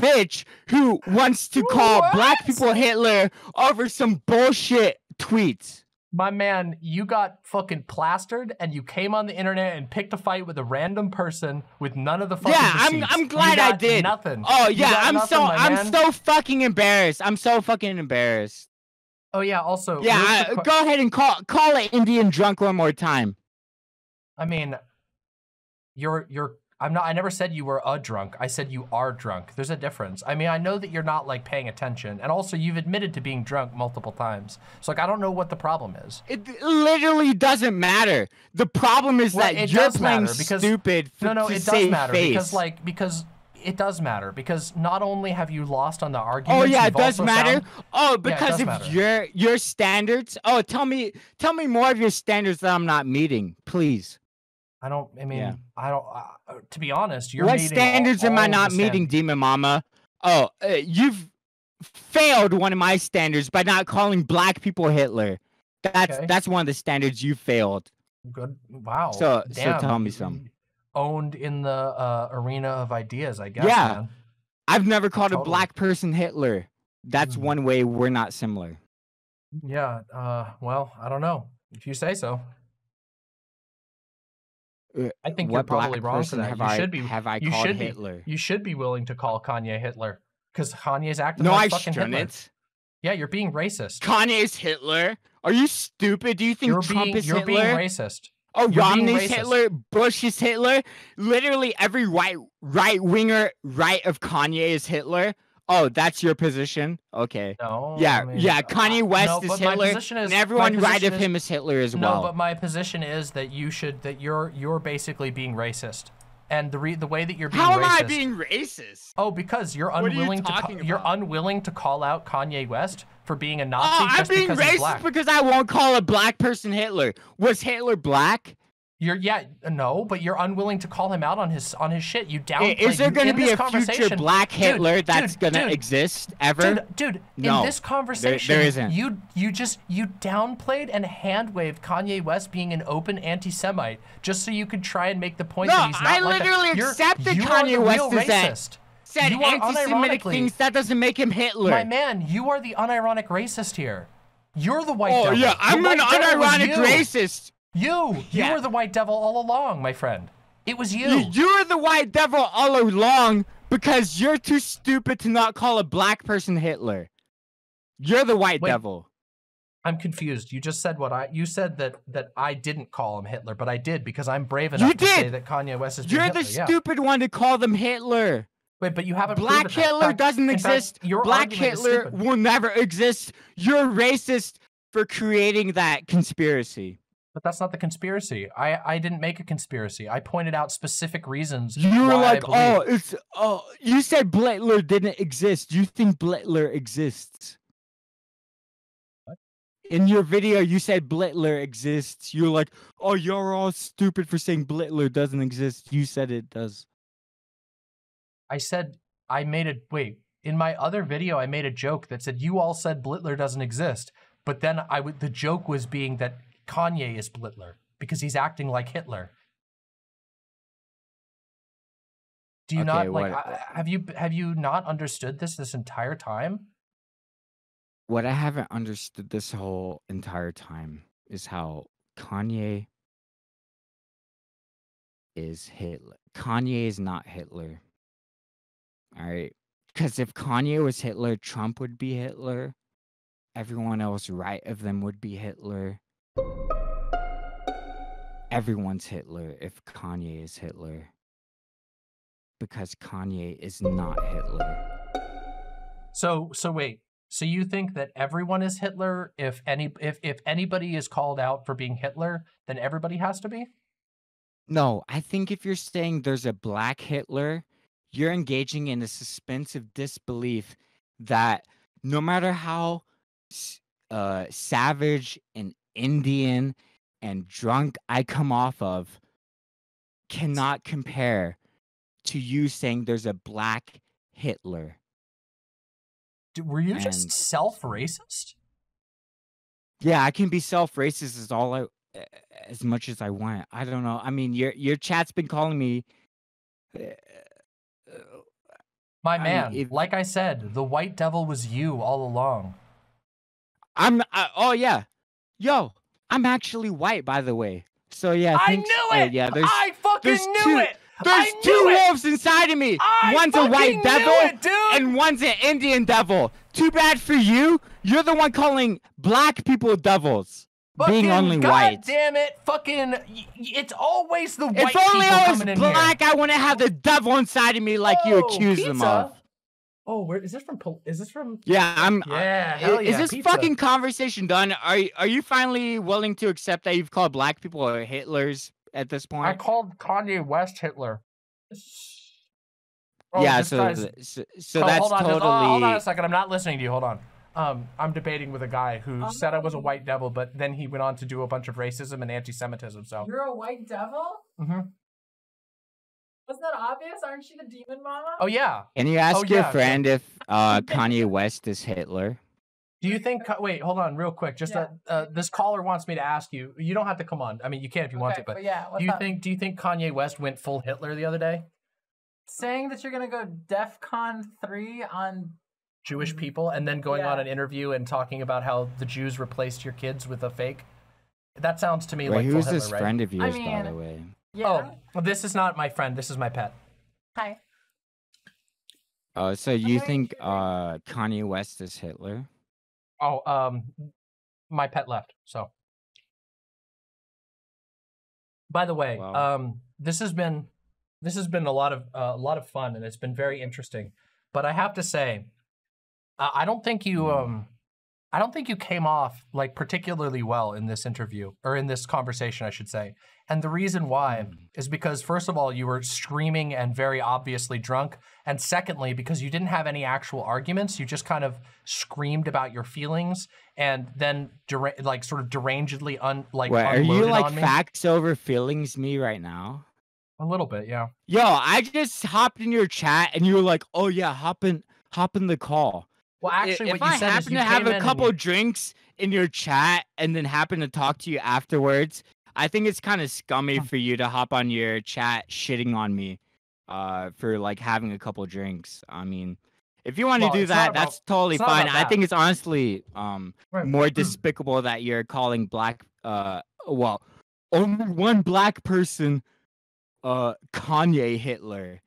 bitch who wants to call black people Hitler over some bullshit tweets. My man, you got fucking plastered and you came on the internet and picked a fight with a random person with none of the fucking Yeah, I'm. I'm glad I did. Nothing. Oh yeah, I'm nothing, so I'm man. so fucking embarrassed. I'm so fucking embarrassed. Oh yeah. Also, Yeah, I, go ahead and call call it Indian drunk one more time. I mean, you're you're. I'm not. I never said you were a drunk. I said you are drunk. There's a difference. I mean, I know that you're not like paying attention, and also you've admitted to being drunk multiple times. So like, I don't know what the problem is. It literally doesn't matter. The problem is Well, that you're playing because- stupid. No, no, it does matter face. because like because it does matter because not only have you lost on the argument. Oh, oh yeah, it does matter. found- Oh, because of matter. your your standards. Oh, tell me tell me more of your standards that I'm not meeting, please. I don't. I mean, Yeah. I don't. Uh, to be honest, you're what meeting all- standards am all I not meeting, Demon Mama? Oh, uh, you've failed one of my standards by not calling black people Hitler. That's Okay. that's one of the standards you failed. Good. Wow. So- so tell me some. Owned in the uh, arena of ideas, I guess. Yeah. man. I've never called a black person Hitler. That's Mhm. one way we're not similar. Yeah. Uh. Well, I don't know. If you say so. Uh, I think you're probably wrong for that. have You I should be. have I you called should be- You should be willing to call Kanye Hitler because Kanye's acting No, I fucking Hitler. shouldn't. Yeah, you're being racist. Kanye's Hitler. Are you stupid? Do you think You're Trump being is you're Hitler? being racist. oh, you're Romney's. Hitler. Bush is Hitler. Literally every right right winger right of Kanye is Hitler. Oh, that's your position. Okay. No. Yeah, I mean, yeah. uh, Kanye West no, is Hitler, is- and everyone right of is- him is Hitler as well. No, but my position is that you should that you're you're basically being racist, and the re- the way that you're being racist. How am. I being racist? Oh, because you're are you unwilling to you're unwilling to call out Kanye West for being a Nazi Oh, I'm being because racist because I won't call a black person Hitler. Was Hitler black? You're yeah no, but you're unwilling to call him out on his on his shit. You. I- Is there going to be a future black Hitler that's going gonna exist ever? Dude, dude, No, in this conversation, isn't. you you just you downplayed and hand waved Kanye West being an open anti-Semite just so you could try and make the point No, that he's not I like that. literally You're- accept that you are Kanye West is that- racist. Said anti-Semitic things. That doesn't make him Hitler. My man, you are the unironic racist here. You're the white oh devil. yeah, I'm an white devil was unironic racist. You, you were the white devil all along, my friend. It was you. You, you're the white devil all along because you're too stupid to not call a black person Hitler. You're the white Wait, devil. I'm confused. You just said what I you said that that I didn't call him Hitler, but I did because I'm brave enough You to say that Kanye West is You're the Hitler. yeah. stupid one to call them Hitler. Wait, but you haven't Black. Hitler fact- doesn't fact, exist. your Black Hitler will never exist. You're racist for creating that conspiracy. But that's not the conspiracy. I I didn't make a conspiracy. I pointed out specific reasons. You were like, oh, it's oh. You said Blitler didn't exist. You think Blitler exists? In your video, you said Blitler exists. You're like, oh, you're all stupid for saying Blitler doesn't exist. You said it does. I said I made a wait. In my other video, I made a joke that said you all said Blitler doesn't exist, but then I would the joke was being that Kanye is Blitler because he's acting like Hitler. Do you Okay, not like? I- have you have you not understood this this entire time? What I haven't understood this whole entire time is how Kanye is Hitler. Kanye is not Hitler. All right. Because if Kanye was Hitler, Trump would be Hitler. Everyone else right of them would be Hitler. Everyone's Hitler if Kanye is Hitler. Because Kanye is not Hitler. So so wait. So you think that everyone is Hitler if any if if anybody is called out for being Hitler, then everybody has to be? No, I think if you're saying there's a black Hitler, you're engaging in a suspense of disbelief that no matter how uh, savage and Indian and drunk I come off of, cannot compare to you saying there's a black Hitler. Were you And- just self-racist? Yeah, I can be self-racist as all I, as much as I want. I don't know. I mean, your your chat's been calling me. uh, uh, My I mean, man, if- like I said, the white devil was you all along. I'm. I, oh yeah, yo, I'm actually white, by the way. So yeah, I thanks- knew uh, it. yeah, there's I fucking there's knew two- it. there's I two it. wolves inside of me. I one's a white devil, it, and one's an Indian devil. Too bad for you. You're the one calling black people devils, being only God white. damn it! Fucking, it's always the white If only I was black. I wouldn't have the devil inside of me like you Oh, accuse them of. Oh, where is this from? Pol- Is this from? Yeah, I'm. Yeah, I- hell is yeah, this pizza. fucking conversation done? Are y- are you finally willing to accept that you've called black people Hitlers at this point? I called Kanye West Hitler. Oh, yeah, so so, so Oh, that's hold on, just- totally. oh, hold on a second. I'm not listening to you. Hold on. Um, I'm debating with a guy who said I was a white devil, but then he went on to do a bunch of racism and anti-Semitism. So, You're a white devil? Mhm. Wasn't that obvious? Aren't you the demon mama? oh yeah. Can you ask Oh, your yeah, friend if uh, Kanye West is Hitler? Do you think? Wait, hold on, real quick. Just Yeah. uh, uh, this caller wants me to ask you. You don't have to come on. I mean, you can if you want to, but yeah, what's do you up? think? Do you think Kanye West went full Hitler the other day? saying that you're gonna go DEF CON three on Jewish people, and then going on an interview and talking about how the Jews replaced your kids with a fake? That sounds to me Wait, like who's Hitler, this right? friend of yours, by mean- the way? Yeah. Oh, well, this is not my friend. This is my pet. Hi. Oh, so you Hi, think Julie. uh, Kanye West is Hitler? Oh, um, my pet left. So, by the way, Wow. um, this has been this has been a lot of uh, a lot of fun, and it's been very interesting. But I have to say, uh, I don't think you um, I don't think you came off like particularly well in this interview or in this conversation, I should say. And the reason why mm. is because first of all, you were screaming and very obviously drunk, and secondly, because you didn't have any actual arguments, you just kind of screamed about your feelings and then dera- like sort of derangedly un like Wait, are you like on me. facts over feelings me right now? a little bit, yeah. Yo, I just hopped in your chat and you were like, "Oh yeah, hop in, hop in the call." Well, actually, if what you I said is happen you to have came in a couple you- drinks in your chat and then happen to talk to you afterwards, I think it's kind of scummy for you to hop on your chat shitting on me, uh, for like having a couple drinks. I mean, if you want to Well, do that, about- that's totally fine. about I think it's honestly um Right. more despicable that you're calling black uh well only one black person uh Kanye Hitler.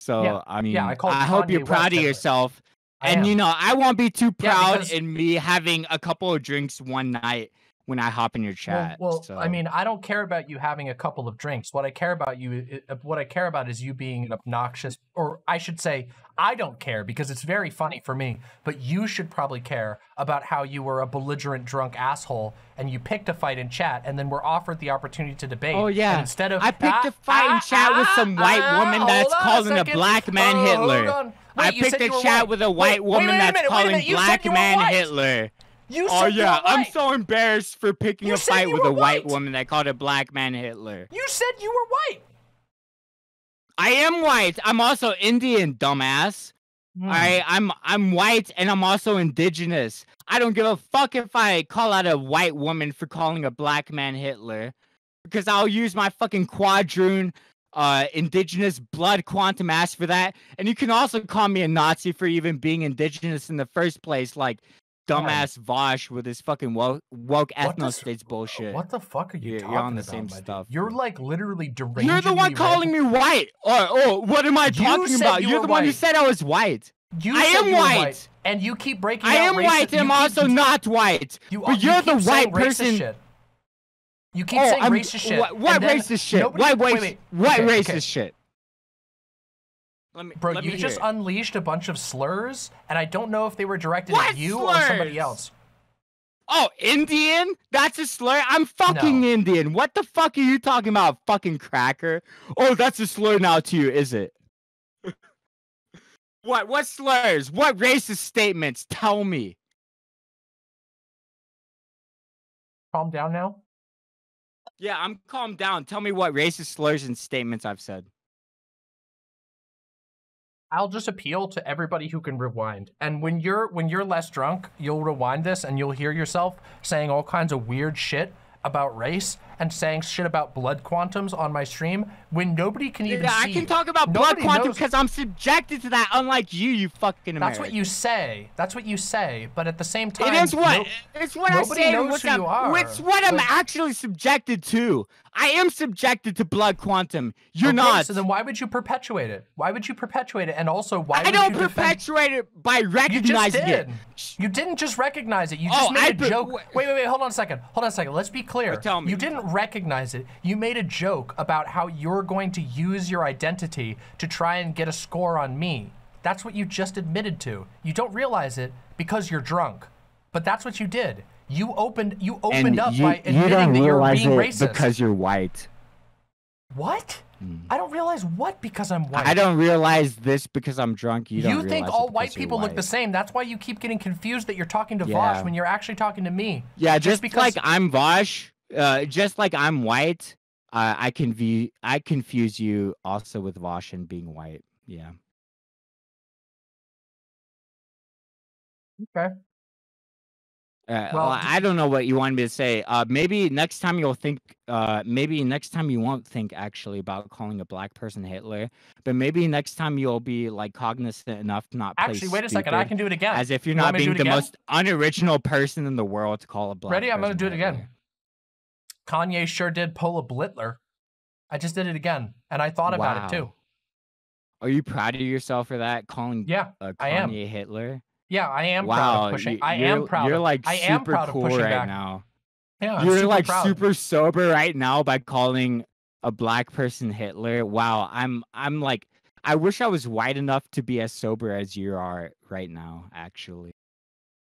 So Yeah, I mean, yeah, I called hope you're proud West of Hitler. yourself. I and am. you know, I won't be too Yeah, proud because- in me having a couple of drinks one night when I hop in your chat. well, so. I mean, I don't care about you having a couple of drinks. What I care about you, what I care about is you being an obnoxious, or I should say, I don't care because it's very funny for me. But you should probably care about how you were a belligerent drunk asshole and you picked a fight in chat and then were offered the opportunity to debate. Oh and yeah, instead of I picked Ah, a fight in ah, chat with ah, some white ah, woman that's calling a second. black man Oh, Hitler. I Wait, you picked a chat white. with a white wait, woman wait a that's minute, a calling said black man. Hitler. You Oh said yeah, I'm so embarrassed for picking You a fight with a white white. woman that called a black man Hitler. You said you were white. I am white. I'm also Indian, dumbass. Hmm. I I'm I'm white and I'm also indigenous. I don't give a fuck if I call out a white woman for calling a black man Hitler, because I'll use my fucking quadroon, uh, indigenous blood quantum ass for that. And you can also call me a Nazi for even being indigenous in the first place, like dumbass Vaush with his fucking woke, woke ethno states bullshit. What the fuck are you You're- talking you're on the about, same my dude? stuff, You're like literally deranged. You're the one calling me white. Oh, oh, what am I You talking about? you You're were the one who said I was white. You I am were white. and you keep breaking. I am white I'm also not white. You, but you you're the white person. Shit. You keep oh, saying I'm, racist shit. What, what and then racist shit? nobody- what wait, racist? wait. What Okay, racist okay. shit? Let me, Bro, let you me just unleashed a bunch of slurs, and I don't know if they were directed What at you or somebody slurs? else. Oh, Indian? That's a slur? I'm fucking No. Indian. What the fuck are you talking about, fucking cracker? Oh, that's a slur now to you, is it? what? What slurs? What racist statements? Tell me. Calm down now. Yeah, I'm calm down. Tell me what racist slurs and statements I've said. I'll just appeal to everybody who can rewind. And when you're when you're less drunk, you'll rewind this and you'll hear yourself saying all kinds of weird shit about race and saying shit about blood quantums on my stream when nobody can even Yeah, I see can talk about blood Nobody quantum because I'm subjected to that, unlike you, you fucking American. That's what you say. That's what you say. But at the same time, It is what no- it's what I say. knows who you are, It's what I'm actually subjected to. I am subjected to blood quantum. You're Okay, not. So then why would you perpetuate it? Why would you perpetuate it? And also, why I would don't you perpetuate it by You recognizing did. it. You didn't just recognize it. You Oh, just made I a joke. wait- Wait, wait, wait. Hold on a second. Hold on a second. Let's be clear. tell me. You didn't recognize it. You made a joke about how you're going to use your identity to try and get a score on me. That's what you just admitted to. You don't realize it because you're drunk. But that's what you did. You opened you opened And up you, by you admitting don't that you're being it racist. because you're white. what? Mm. I don't realize what because I'm white. I don't realize this because I'm drunk. You don't. You think all white people look the same. That's why you keep getting confused that you're talking to Yeah. Vaush when you're actually talking to me. Yeah, Just just, because- like I'm Vaush, uh, just like I'm white, uh, I confu- I confuse you also with Vaush and being white. Yeah. Okay. Uh, Well, I don't know what you want me to say. Uh, maybe next time you'll think. Uh, maybe next time you won't think actually about calling a black person Hitler, but maybe next time you'll be like cognizant enough to not Actually, wait a second. I can do it again. as if you're You not me to do being the again? most unoriginal person in the world to call a black. Ready? I'm gonna do it again. Kanye sure did pull a Blitler. I just did it again, and I thought about it too. Are you proud of yourself for that? Calling Yeah, uh, I am. Kanye Hitler? yeah, I am proud wow, of pushing. I am proud. You're of, like I super am proud cool of pushing right back. now. Yeah, you're super like proud. super sober right now by calling a black person Hitler. Wow, I'm I'm like I wish I was white enough to be as sober as you are right now. Actually,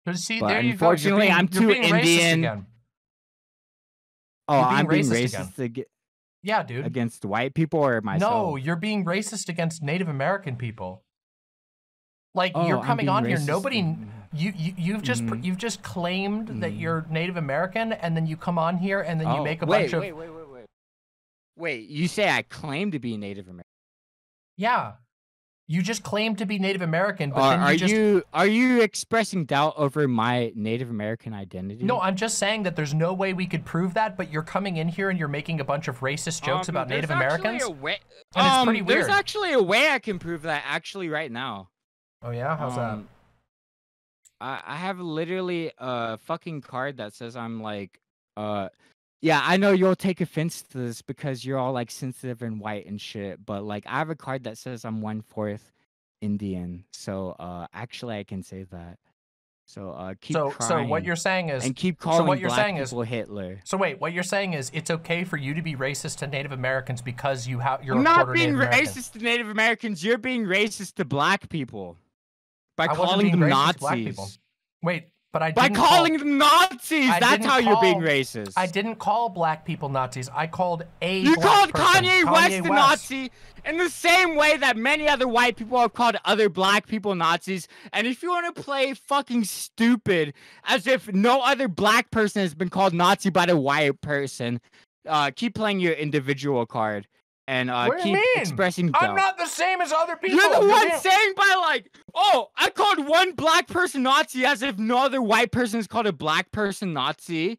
But see, but there you go. Unfortunately, being- I'm too Indian. Oh, being I'm being racist again. racist ag- Yeah, dude. against white people or myself. No, you're being racist against Native American people. Like Oh, you're coming on here. Nobody, and- you, you you've just Mhm. you've just claimed that Mhm. you're Native American, and then you come on here and then you Oh, make a wait, bunch of wait, wait, wait, wait. Wait, you say I claim to be Native American? yeah. You just claim to be Native American, but Are, then you are just you are you expressing doubt over my Native American identity? no. I'm just saying that there's no way we could prove that. But you're coming in here and you're making a bunch of racist jokes Um, about there's Native actually Americans. A way, And it's um, pretty There's actually a way I can prove that actually right now. Oh yeah, how's that? Um, I, I have literally a fucking card that says I'm like, uh, yeah, I know you'll take offense to this because you're all like sensitive and white and shit, but like I have a card that says I'm one fourth Indian, so uh, actually I can say that. So uh, keep So so what you're saying is and keep so calling what you're black saying is- people Hitler. so wait. What you're saying is it's okay for you to be racist to Native Americans because you have you're not being racist to Native Americans. You're being racist to black people by I calling them racist to black Nazis. Wait, but I By calling call, them Nazis. I That's how you're being racist. I didn't call black people Nazis. I called a You black called person, Kanye, West a Nazi in the same way that many other white people have called other black people Nazis. And if you want to play fucking stupid, as if no other black person has been called Nazi by the white person, uh, keep playing your individual card and uh, What do you keep mean? expressing doubt. I'm not the same as other people. You're the one saying by like, oh, I called one black person Nazi as if no other white person is called a black person Nazi.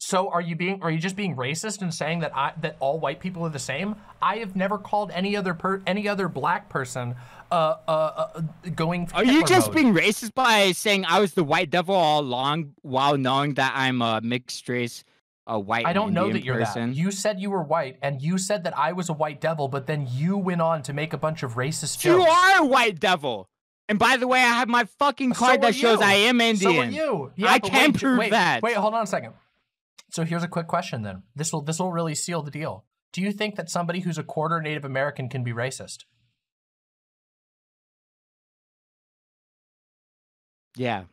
So are you being are you just being racist and saying that I that all white people are the same? I have never called any other per any other black person uh uh, uh going Are you just mode. being racist by saying I was the white devil all along while knowing that I'm a mixed race, a white I don't know that you're person? that. You said you were white and you said that I was a white devil, but then you went on to make a bunch of racist jokes. You are a white devil. And by the way, I have my fucking card are that shows you. I am Indian. So are Indian. you. I but can wait, prove wait, that. Wait, hold on a second. So here's a quick question then. This will this will really seal the deal. Do you think that somebody who's a quarter Native American can be racist? Yeah.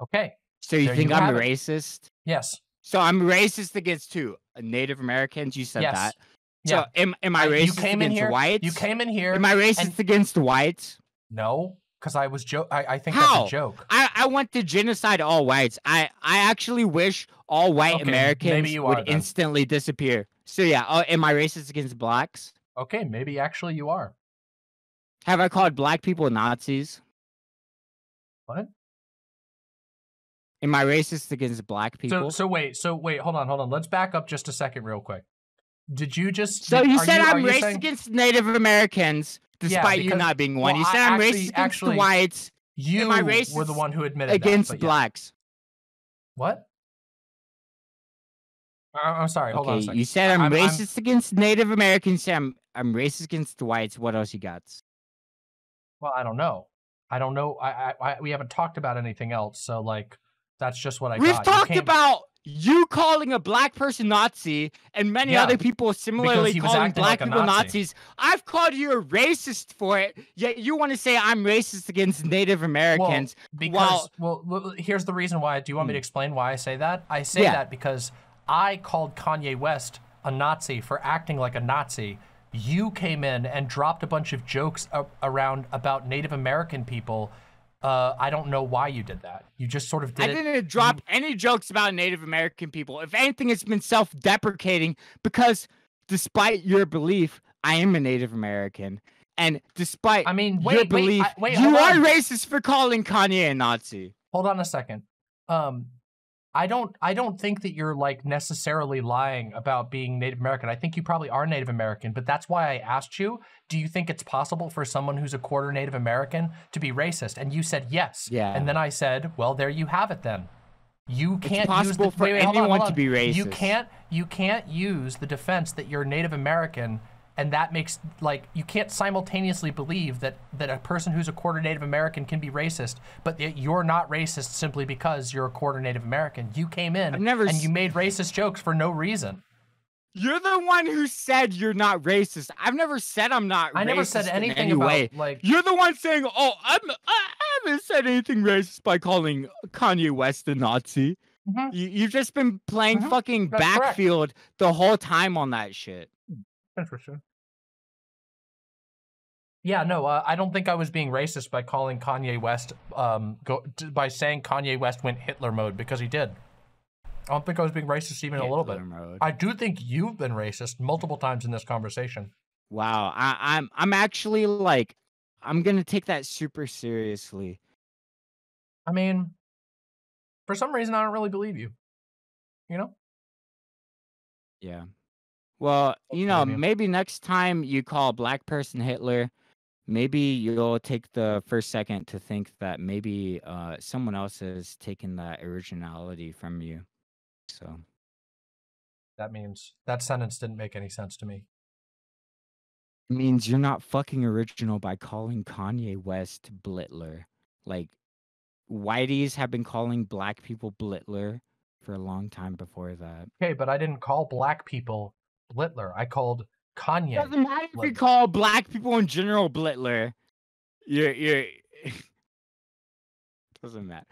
Okay. So you There think you I'm have a it. racist? Yes. So I'm racist against who? Uh, Native Americans? You said Yes. that. Yeah. Am, am I racist you came in here. whites? You came in here. Am I racist and- against whites? No, because I was joke. I, I think How? that's a joke. I, I want to genocide all whites. I, I actually wish all white Okay, Americans are would instantly disappear. So yeah, uh, am I racist against blacks? Okay, maybe actually you are. Have I called black people Nazis? What? Am I racist against black people? So so wait. So wait. Hold on. Hold on. Let's back up just a second, real quick. Did you just? So did- you said are I'm racist saying- against Native Americans, despite you because- not being one. well, you said I'm actually- racist against actually- whites You Am I were the one who admitted against that, but yeah. blacks. What? I- I'm sorry. Hold on a okay, second. you said I'm, I'm- I'm- racist against Native Americans. I'm I'm racist against whites. What else you got? Well, I don't know. I don't know. I, I, I we haven't talked about anything else. So like, that's just what I We've got. Talked came- about you calling a black person Nazi and many Yeah, other people similarly calling black like people Nazi. Nazis. I've called you a racist for it, yet you want to say I'm racist against Native Americans. Well, because while- well, here's the reason why. Do you want me to hmm. explain why I say that? I say Yeah. that because I called Kanye West a Nazi for acting like a Nazi. You came in and dropped a bunch of jokes a- around about Native American people. Uh, I don't know why you did that. You just sort of did I didn't drop any jokes about Native American people. If anything, it's been self deprecating because despite your belief, I am a Native American. And despite I mean, your wait, wait, belief, I- wait, you are on. racist for calling Kanye a Nazi. hold on a second. Um, I don't I don't think that you're like necessarily lying about being Native American. I think you probably are Native American, but that's why I asked you, do you think it's possible for someone who's a quarter Native American to be racist? And you said yes. Yeah. And then I said, well, there you have it then. You can't use possible the, for wait, wait, hold on, anyone hold to be on. You can't you can't use the defense that you're Native American and that makes like you can't simultaneously believe that that a person who's a quarter Native American can be racist, but that you're not racist simply because you're a quarter Native American. You came in never and you made racist jokes for no reason. You're the one who said you're not racist. I've never said I'm not I never said anything any about way. like You're the one saying, "Oh, I'm, I I haven't said anything racist by calling Kanye West a Nazi." Mhm. You, you've just been playing Mhm. fucking That's correct. backfield the whole time on that shit. Interesting. Yeah, no, uh, I don't think I was being racist by calling Kanye West, um, go, by saying Kanye West went Hitler mode because he did. I don't think I was being racist even a little bit. Mode. I do think you've been racist multiple times in this conversation. Wow, I, I'm I'm actually like, I'm gonna take that super seriously. I mean, for some reason, I don't really believe you. You know? Yeah. Well, you know, maybe next time you call a black person Hitler, maybe you'll take the first second to think that maybe uh, someone else has taken that originality from you. So, That means that sentence didn't make any sense to me. it means you're not fucking original by calling Kanye West Blitler. Like, whiteys have been calling black people Blitler for a long time before that. Okay, but I didn't call black people Blitler. I called Kanye. Doesn't matter if you call black people in general Blitler. You're you're doesn't matter.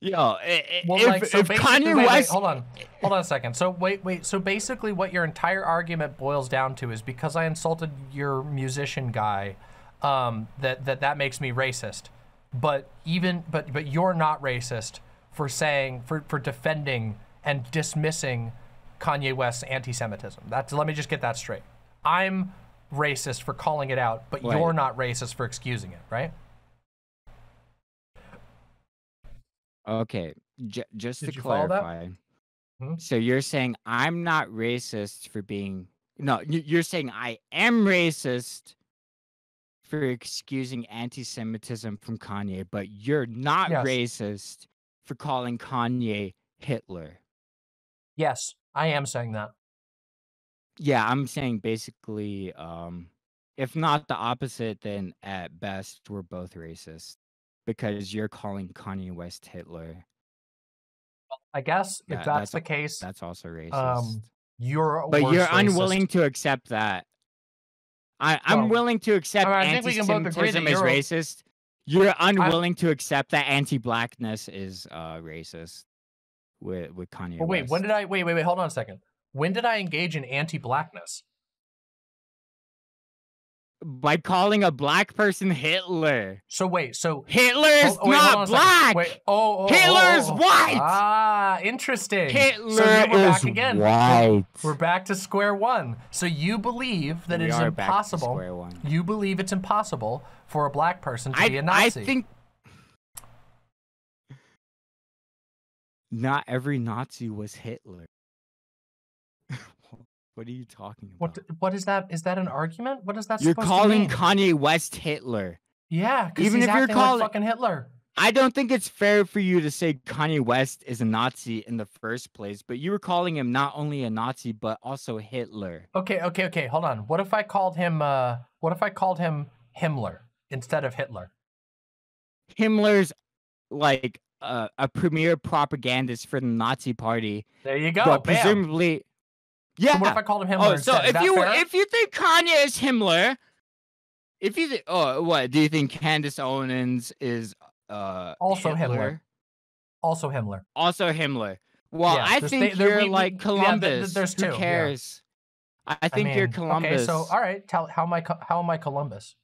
Yo, i- i- Well, if, like, so if Kanye wait, wait, West, hold on, hold on a second. So wait, wait. So basically, what your entire argument boils down to is because I insulted your musician guy, um, that that that makes me racist. But even but but you're not racist for saying for for defending and dismissing Kanye West's anti-Semitism. That's let me just get that straight. I'm racist for calling it out, but Wait. you're not racist for excusing it, right? okay, j- just Did to you follow that? clarify, Mhm. So you're saying I'm not racist for being no, you're saying I am racist for excusing anti-Semitism from Kanye, but you're not Yes. racist for calling Kanye Hitler. Yes, I am saying that. Yeah, I'm saying basically, um, if not the opposite, then at best we're both racist because you're calling Kanye West Hitler. I guess if Yeah, that's, that's- the case, That's also racist. um, you're. but worse you're racist. unwilling to accept that. I, I'm Well, willing to accept I think we can both agree that anti-Semitism is you're racist. You're unwilling to accept that anti-blackness is uh, racist with with Kanye. But wait, West. when did I? Wait, wait, wait. Hold on a second. When did I engage in anti-blackness? by calling a black person Hitler? So wait, so Hitler's Oh, oh, wait, not black. Wait, oh, oh, oh, Hitler's white. Ah, interesting. Hitler so we're is back again. white. We're back to square one. So you believe that We it is are back to impossible. You believe it's impossible for a black person to I, be a Nazi. I think not every Nazi was Hitler. What are you talking about? what what is that? Is that an argument? What is that You're supposed calling to mean? Kanye West Hitler. yeah, because even if you're calling- like fucking Hitler. I don't think it's fair for you to say Kanye West is a Nazi in the first place, but you were calling him not only a Nazi but also Hitler. Okay, okay, okay. Hold on. What if I called him? uh What if I called him Himmler instead of Hitler? Himmler's like uh, a premier propagandist for the Nazi party, There you go. but bam. presumably, yeah. So what if I called him Himmler Oh, so if you fair? if you think Kanye is Himmler, if you think, oh, what do you think Candace Owens is uh Also Himmler. Also Himmler. Also Himmler. Well, Yeah, I think they, you're we- like yeah, Columbus. there's two, Who cares? I, I think I you're Columbus. Okay, so all right. Tell how am I? How am I Columbus?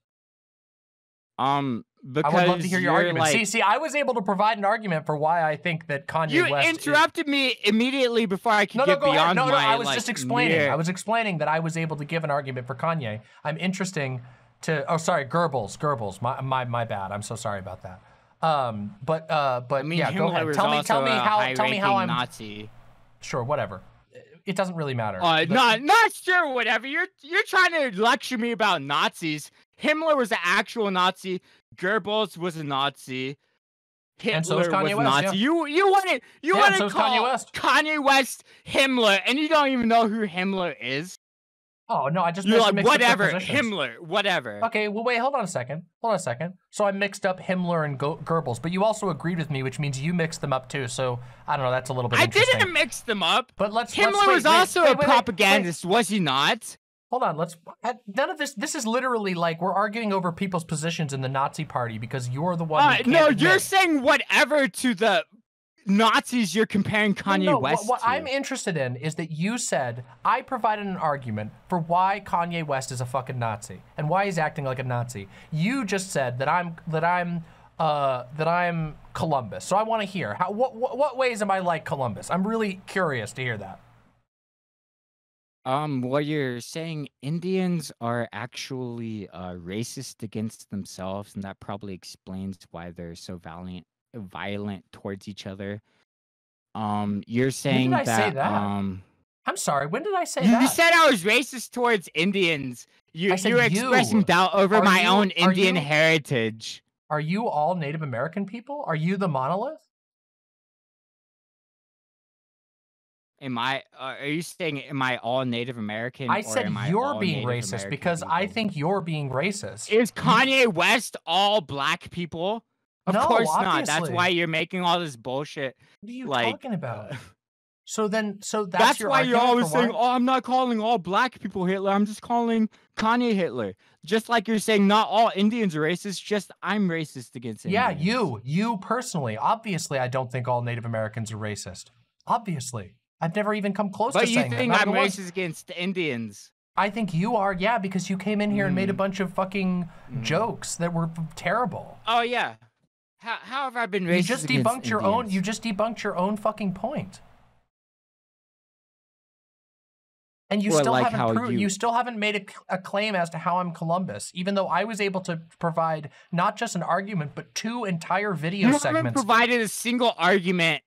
um, because I would love to hear your argument. Like, see, see, I was able to provide an argument for why I think that Kanye you West. is- interrupted me immediately before I could No, no, get go ahead. beyond No, no, my. I was like, just explaining. mere- I was explaining that I was able to give an argument for Kanye. I'm interesting to. Oh, sorry, Goebbels. Goebbels. My, my, my bad. I'm so sorry about that. Um, but, uh, but I mean, yeah, go ahead. Tell me, tell me how, tell me how I'm. Nazi. Sure, whatever. It doesn't really matter. Uh, The- not not sure. Whatever. You're you're trying to lecture me about Nazis. Himmler was an actual Nazi. Goebbels was a Nazi. Hitler And so is Kanye was West, Nazi. yeah. You you want to you Yeah, want to so call Kanye West. Kanye West Himmler, and you don't even know who Himmler is. Oh no, I just You're mixed- like whatever. Himmler, whatever. Okay, well, wait, hold on a second. Hold on a second. So I mixed up Himmler and Go- Goebbels, but you also agreed with me, which means you mixed them up too. So I don't know. That's a little bit I didn't mix them up. But let's. Himmler let's, wait, was wait, also wait, a propagandist, was he not? Hold on. Let's. None of this. This is literally like we're arguing over people's positions in the Nazi party because you're the one. Uh, no, admit- you're saying whatever to the Nazis you're comparing No, Kanye no, what- West What, to. I'm interested in is that you said I provided an argument for why Kanye West is a fucking Nazi and why he's acting like a Nazi. You just said that I'm that I'm uh, that I'm Columbus. So I want to hear how what, what what ways am I like Columbus? I'm really curious to hear that. Um, what you're saying, Indians are actually uh, racist against themselves, and that probably explains why they're so valiant, violent towards each other. Um, you're saying I say that? um, I'm sorry. When did I say you that? You said I was racist towards Indians. You you were expressing you. doubt over Are my you- own Indian you- heritage. Are you all Native American people? Are you the monolith? Am I? Uh, are you saying am I all Native American? I said you're all being Native racist American because I think you're being racist. Is Kanye West all black people? Of No, course not. That's why you're making all this bullshit. what are you like, talking about? uh, So then, so that's, That's, why you're always saying, "Oh, I'm not calling all black people Hitler. I'm just calling Kanye Hitler." Just like you're saying, not all Indians are racist. Just I'm racist against Indians. Yeah, you, you personally. Obviously, I don't think all Native Americans are racist. Obviously, I've never even come close But to you saying think that. not I'm racist against Indians? I think you are. Yeah, because you came in here and made a Mm. bunch of fucking Mm. jokes that were terrible. Oh yeah. How, how have I been racist? You just against debunked your own. You just debunked your own fucking point. And you still like haven't proved. you- You... still haven't made a, a claim as to how I'm Columbus, even though I was able to provide not just an argument but two entire video segments. You haven't provided a single argument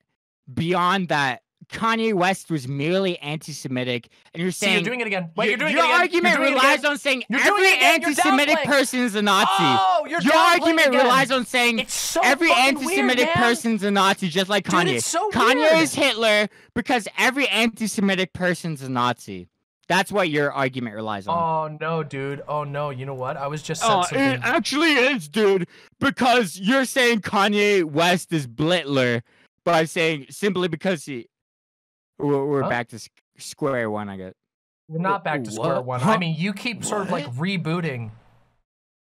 beyond that Kanye West was merely anti-Semitic, and you're See, saying you're doing it again. Wait, your, you're doing your it again. argument you're doing relies on saying You're every it again. You're anti-Semitic person is a Nazi. Oh, you're your argument again. relies on saying so every anti-Semitic person is a Nazi, just like Dude, Kanye. it's so Kanye weird. is Hitler because every anti-Semitic person's a Nazi. That's what your argument relies on. Oh no, dude. Oh no. You know what? I was just Oh, it actually is, dude. Because you're saying Kanye West is Blitler by saying simply because he. We're, we're Huh? back to square one, I guess. We're not back to square What? one. Huh? I mean, you keep sort of like rebooting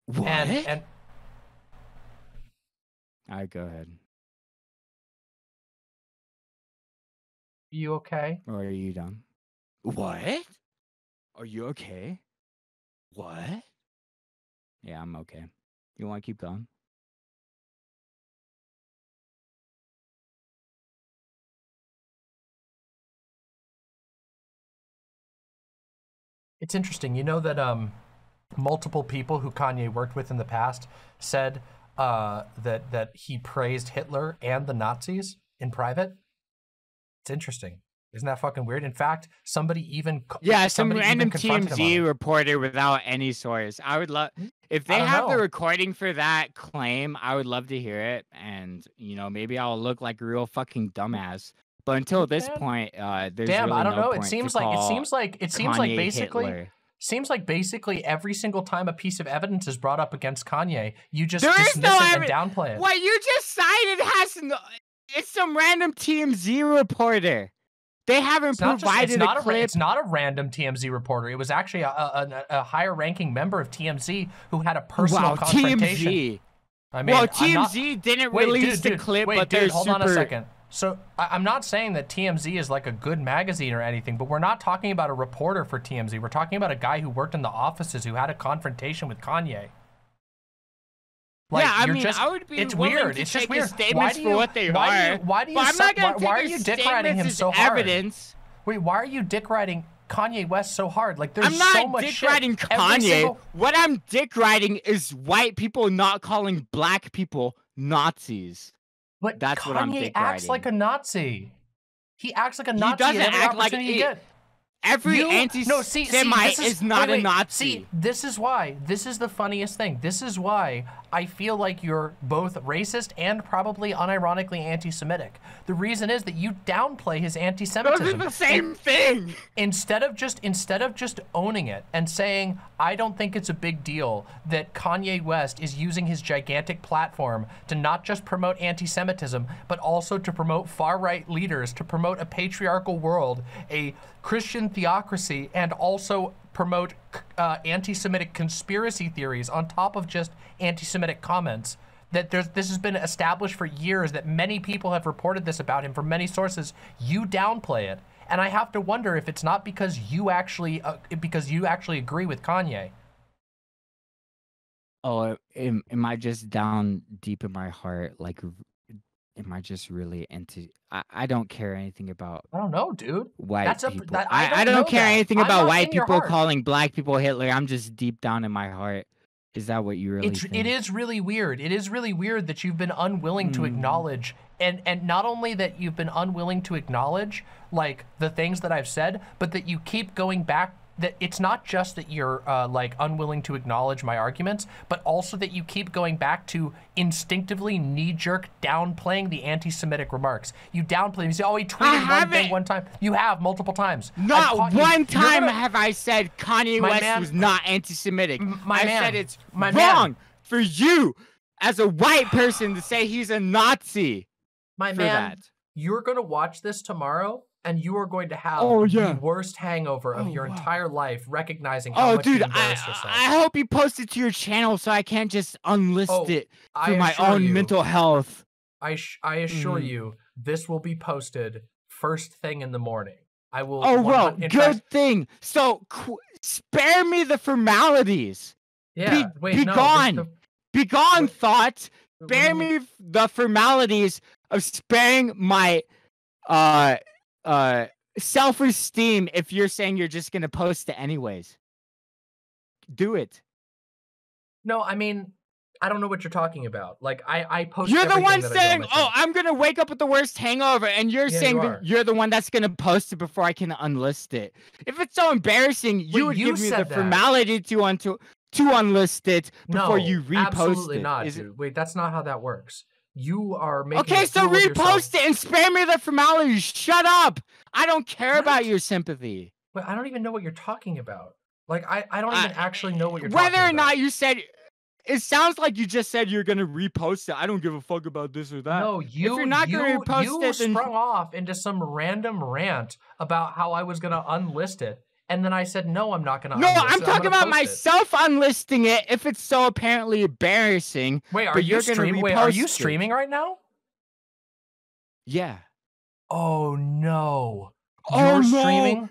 What? and and All right, go ahead. you okay? Or are you done? What? Are you okay? What? Yeah, I'm okay. You want to keep going? It's interesting. You know that um, multiple people who Kanye worked with in the past said uh, that that he praised Hitler and the Nazis in private. It's interesting. Isn't that fucking weird? In fact, somebody even Yeah, some somebody even random confronted him on TMZ reporter without any source. I would love if they have the recording for that claim. I would love to hear it, and you know maybe I'll look like a real fucking dumbass. But until this Okay. point, uh, there's Damn, really I don't no know. It seems like it seems like it seems like basically Hitler. seems like basically every single time a piece of evidence is brought up against Kanye, you just There is dismiss no it and downplay it. What you just cited has no. It's some random TMZ reporter. They haven't It's not, just, provided it's, not a a, clip. it's not a random TMZ reporter. It was actually a, a, a, a higher ranking member of TMZ who had a personal wow, confrontation. TMZ. I mean, well, I'm not- TMZ didn't Wait, release dude, the dude, clip, wait, but dude, they're hold super. on a second. So I'm not saying that TMZ is like a good magazine or anything, but we're not talking about a reporter for TMZ. We're talking about a guy who worked in the offices who had a confrontation with Kanye. Like, yeah, I you're mean, just, I would be it's weird. to It's just weird. statements why do for you, what they why are. Do you, why do you? but I'm not gonna why, take why are you dick riding him so hard? evidence. Wait, why are you dick riding Kanye West so hard? Like, there's I'm not so much dick shit. riding Kanye. single- What I'm dick riding is white people not calling black people Nazis. But That's Kanye what I'm dick acts riding. like a Nazi. He acts like a Nazi. He doesn't every act like it- Every You- anti no, see, see, Semite this is, not wait, wait, a Nazi. See, this is why. This is the funniest thing. This is why I feel like you're both racist and probably unironically anti-Semitic. The reason is that you downplay his anti-Semitism. are the same thing. instead of just instead of just owning it and saying I don't think it's a big deal that Kanye West is using his gigantic platform to not just promote anti-Semitism but also to promote far-right leaders to promote a patriarchal world a Christian theocracy and also promote uh, anti-Semitic conspiracy theories on top of just anti-Semitic comments that there's this has been established for years that many people have reported this about him from many sources you downplay it and i have to wonder if it's not because you actually uh, because you actually agree with kanye Oh, am, am I just down deep in my heart? Like, am I just really into? I, I don't care anything about i don't know dude white That's a- people. that- I I, don't I don't care that. anything I'm about white people calling black people Hitler. I'm just deep down in my heart. Is that what you really it is really weird it is really weird that you've been unwilling to Mm. acknowledge and and not only that you've been unwilling to acknowledge like the things that i've said but that you keep going back that it's not just that you're uh, like unwilling to acknowledge my arguments but also that you keep going back to instinctively knee-jerk downplaying the anti-semitic remarks you downplay them you say oh he tweeted one thing one time you have multiple times Not one You're time gonna- have I said Kanye My West man- was not anti-Semitic. my I man, said it's my man. wrong for you as a white person to say he's a Nazi my for man that. you're going to watch this tomorrow and you are going to have Oh, yeah. the worst hangover of Oh, your wow. entire life recognizing how Oh, much dude, you I, embarrassed yourself. I hope you post it to your channel so I can't just unlist Oh, it I for my own you, mental health. I, sh- I assure Mm. you, this will be posted first thing in the morning. I will. Oh, well, good fact- thing. So qu- spare me the formalities. yeah. be- wait, be no. gone. the- Be gone, Wait, thought. what do you Spare mean? me the formalities of sparing my uh uh self-esteem if you're saying you're just gonna post it anyways. Do it. No, I mean, I don't know what you're talking about. Like I, I post. You're the one that I do on saying, "Oh. I'm gonna wake up with the worst hangover," and you're Yeah, saying you that you're the one that's gonna post it before I can unlist it. If it's so embarrassing, you Wait, would you give me the that. formality to unto to unlist it no, before you repost absolutely it. not, Is it- dude. Wait, that's not how that works. You are making. Okay, so fool of yourself. repost it and spam me the formalities. Shut up. I don't care What? about your sympathy. Wait, I don't even know what you're talking about. Like I, I don't even actually know what you're Whether or about. not you said it sounds like you just said you're gonna repost it. I don't give a fuck about this or that. No, you you're not you, gonna repost you it, then- sprung off into some random rant about how I was gonna unlist it, and then I said no, I'm not gonna. No, unlist I'm talking gonna about post it." myself unlisting it if it's so apparently embarrassing. Wait, are you streaming? Wait, are you repost it. streaming right now? Yeah. Oh no, Oh, you're no. streaming.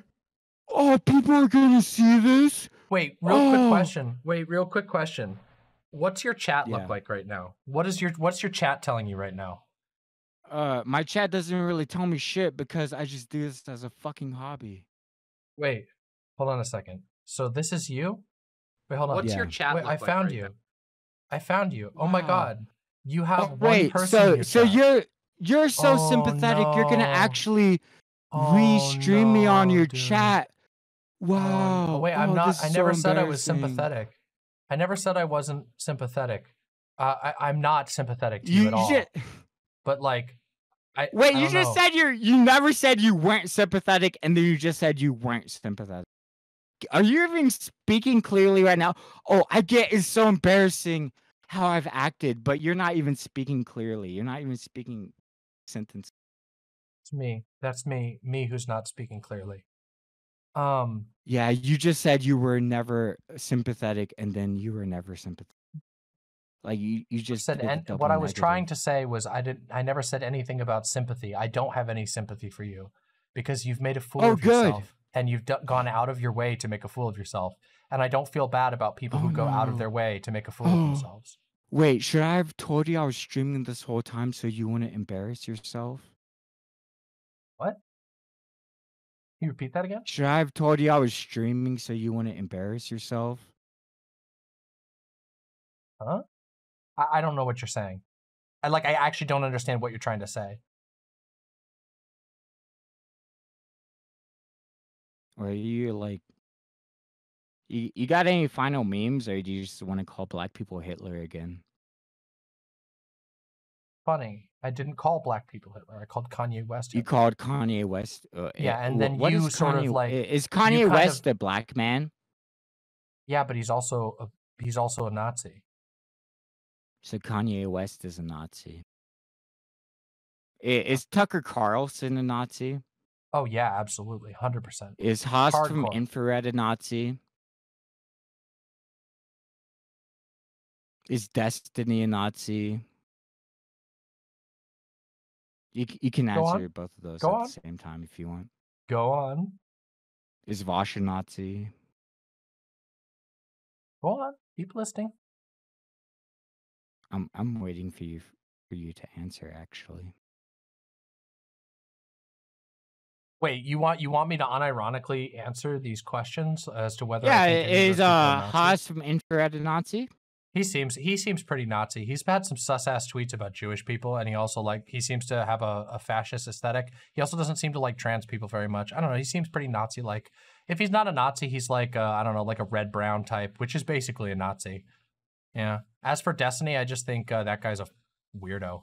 Oh, people are gonna see this. Wait, real quick Oh. question. Wait, real quick question. What's your chat Yeah. look like right now? What is your What's your chat telling you right now? Uh, my chat doesn't really tell me shit because I just do this as a fucking hobby. Wait, hold on a second. So this is you? Wait, hold on. What's your chat? Wait, look I like found right you. now? I found you. Oh my god. You have Oh, one wait, person so in your so chat. you're you're so Oh, sympathetic. You're gonna actually Oh, re-stream me on your dude. chat. Oh, Wow. no. wait, I'm Oh, not. I never so said I was sympathetic. I never said I wasn't sympathetic. Uh, I, I'm not sympathetic to You, you, at all. ju- But like, I wait, I you just know. said you're you never said you weren't sympathetic, and then you just said you weren't sympathetic. Are you even speaking clearly right now? Oh, I get it's so embarrassing how I've acted, but you're not even speaking clearly. You're not even speaking sentence. It's me. That's me. Me who's not speaking clearly. Um. Yeah, you just said you were never sympathetic, and then you were never sympathetic. Like you, you just said and what I was trying to say was I didn't I never said anything about sympathy. I don't have any sympathy for you because you've made a fool Oh, of good. yourself and you've d- gone out of your way to make a fool of yourself. And I don't feel bad about people who Oh, go out of oh, their way to make a fool Oh. of themselves. Wait, should I have told you I was streaming this whole time so you wouldn't embarrass yourself? What? Can you repeat that again? Should I have told you I was streaming so you wouldn't embarrass yourself? I, I don't know what you're saying. I like I actually don't understand what you're trying to say. Or you like you, you got any final memes or do you just want to call black people Hitler again? Funny. I didn't call black people Hitler. I called Kanye West. You called Kanye West. Uh, Yeah, eh, and then what you sort of, Kanye- like- is Kanye West of- a black man? yeah, but he's also a, he's also a Nazi. So Kanye West is a Nazi. Is Tucker Carlson a Nazi? Oh yeah, absolutely, hundred percent. Is Haz from Infrared a Nazi? Is Destiny a Nazi? You, you can Go on. answer both of those Go at on. the same time if you want. Go on, Is Vaush a Nazi? go on. Keep listening. I'm I'm waiting for you for you to answer actually. Wait, you want you want me to unironically answer these questions as to whether? yeah, is uh Haz from Infrared a Nazi? He seems he seems pretty Nazi. He's had some sus ass tweets about Jewish people, and he also like he seems to have a, a fascist aesthetic. He also doesn't seem to like trans people very much. I don't know. He seems pretty Nazi like. If he's not a Nazi, he's like uh, I don't know, like a red brown type, which is basically a Nazi. Yeah. As for Destiny, I just think uh, that guy's a weirdo.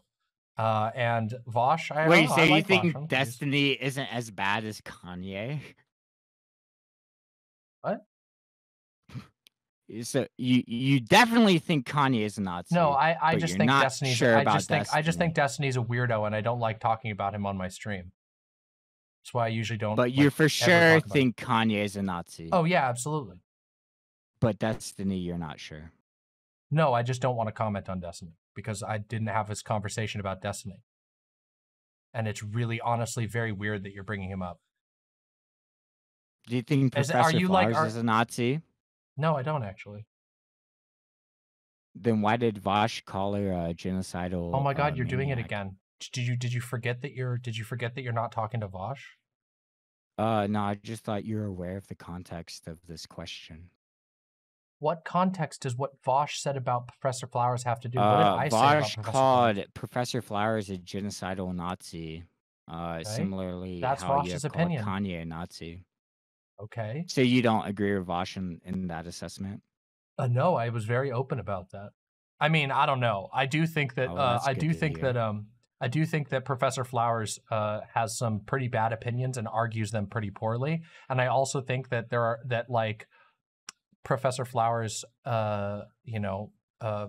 Uh, and Vaush, I Wait, know, so I you like think Vaush. Destiny isn't as bad as Kanye? What? So you you definitely think Kanye is a Nazi? No, I, I just think not Destiny's. sure I just think I just think Destiny's a weirdo, and I don't like talking about him on my stream. That's why I usually don't. But you like, for sure talk about it. think Kanye is a Nazi. Oh yeah, absolutely. but Destiny, you're not sure. No, I just don't want to comment on Destiny because I didn't have this conversation about Destiny, and it's really, honestly, very weird that you're bringing him up. Do you think Is- Professor are you, like, are- is a Nazi? No, I don't actually. Then why did Vaush call her a genocidal? Oh my God, uh, you're doing it again. Did you did you forget that you're did you forget that you're not talking to Vaush? Uh, no, I just thought you were aware of the context of this question. What context does what Vaush said about Professor Flowers have to do? What did Uh, I say about Vaush Professor called Flowers? Professor Flowers a genocidal Nazi. Uh, similarly, That's how Vaush's you opinion. Kanye a Nazi. Okay. So you don't agree with Vaush in, in that assessment? Uh, no, I was very open about that. I mean, I don't know. I do think that Oh, uh, I do think hear. that um I do think that Professor Flowers uh, has some pretty bad opinions and argues them pretty poorly. And I also think that there are that like Professor Flowers, uh, you know, uh,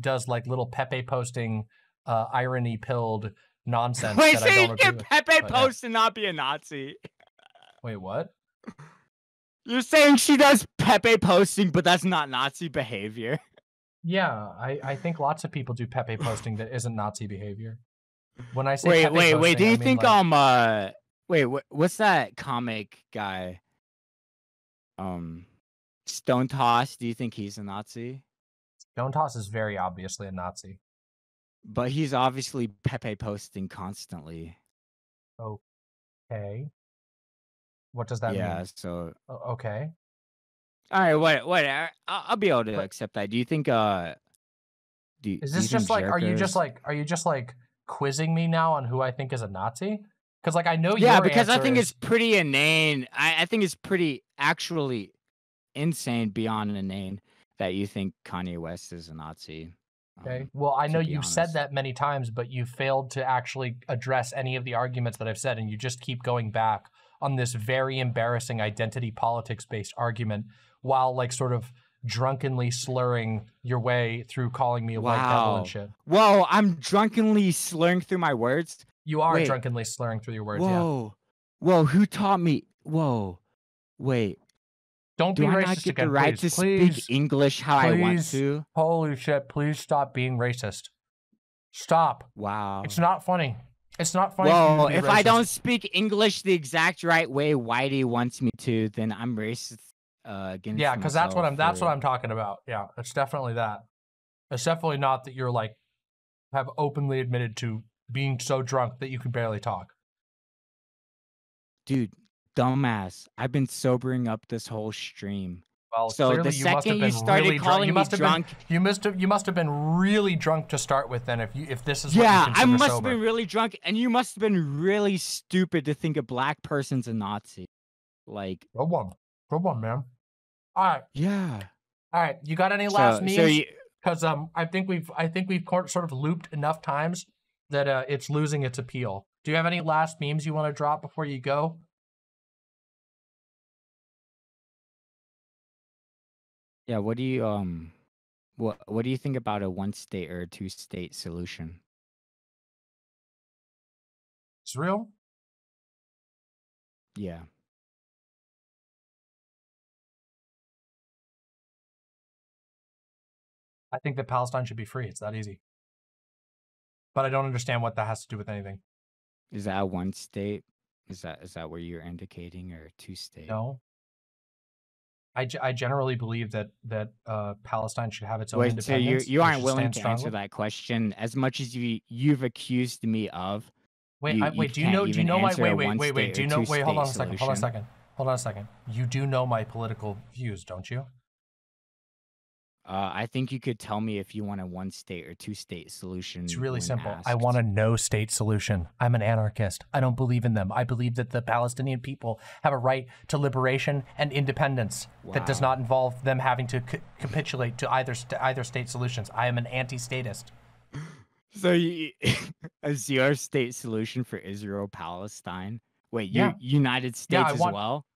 does like little Pepe posting, uh, irony pilled nonsense Wait, that so I don't agree can with. Pepe yeah. post and not be a Nazi? Wait, what? You're saying she does Pepe posting, but that's not Nazi behavior. Yeah, I, I think lots of people do Pepe posting that isn't Nazi behavior. When I say Wait, Pepe wait, wait. Do posting, I you mean, think like- um uh wait wh- what's that comic guy? Um, Stone Toss. Do you think he's a Nazi? Stone Toss is very obviously a Nazi. But he's obviously Pepe posting constantly. Okay. What does that yeah. mean? Yeah, so Okay. all right, what what? I, I'll I'll be able to But- accept that. Do you think uh? Do, Is this just like are you just like are you just like quizzing me now on who I think is a Nazi? Because like I know yeah because i think is- it's pretty inane I, I think it's pretty actually insane beyond inane that you think kanye west is a nazi Okay. Um, Well, I know you've said that many times, but you failed to actually address any of the arguments that I've said, and you just keep going back on this very embarrassing identity politics based argument while like sort of drunkenly slurring your way through calling me a white devil and shit. whoa i'm drunkenly slurring through my words You are Wait. drunkenly slurring through your words, yeah. whoa whoa who taught me whoa wait Don't do be i racist not get again, the right please. to please. speak english how i want to Holy shit, please stop being racist. Stop. wow It's not funny. It's not funny. for you to Whoa, be if I don't speak English the exact right way Whitey wants me to, then I'm racist uh, against Yeah, because that's what I'm that's what I'm talking about. Yeah, it's definitely that. It's definitely not that you're like have openly admitted to being so drunk that you can barely talk. Dude, dumbass. I've been sobering up this whole stream. Well, so the you must have second been you started really drunk. calling You me drunk, been you must have you must have been really drunk to start with. Then, if you if this is what yeah, I must sober. have been really drunk, and you must have been really stupid to think a black person's a Nazi. Like, Good one, good one, man. All right, yeah. all right. You got any last so, memes? so because um, I think we've I think we've sort of looped enough times that uh, it's losing its appeal. Do you have any last memes you want to drop before you go? Yeah, what do you um, what what do you think about a one state or a two state solution? Israel? Yeah. I think that Palestine should be free. It's that easy. But I don't understand what that has to do with anything. Is that one state? Is that is that where you're indicating or two state? No. I, I generally believe that that uh, Palestine should have its own Wait, so you you aren't willing to answer that question as much as you you've accused me of. Wait, you- I, you wait. Do you know? Do you know my? Wait, wait, wait, wait. Do you know? Wait, hold on a second. Hold on a second. Hold on a second. You do know my political views, don't you? Uh, I think you could tell me if you want a one state or two state solution. It's really simple. I want a no state solution. I'm an anarchist. I don't believe in them. I believe that the Palestinian people have a right to liberation and independence that does not involve them having to c- capitulate to either st- either state solutions. I am an anti-statist. So you, a zero state solution for Israel Palestine. Wait, you Yeah. United States Yeah, I as well.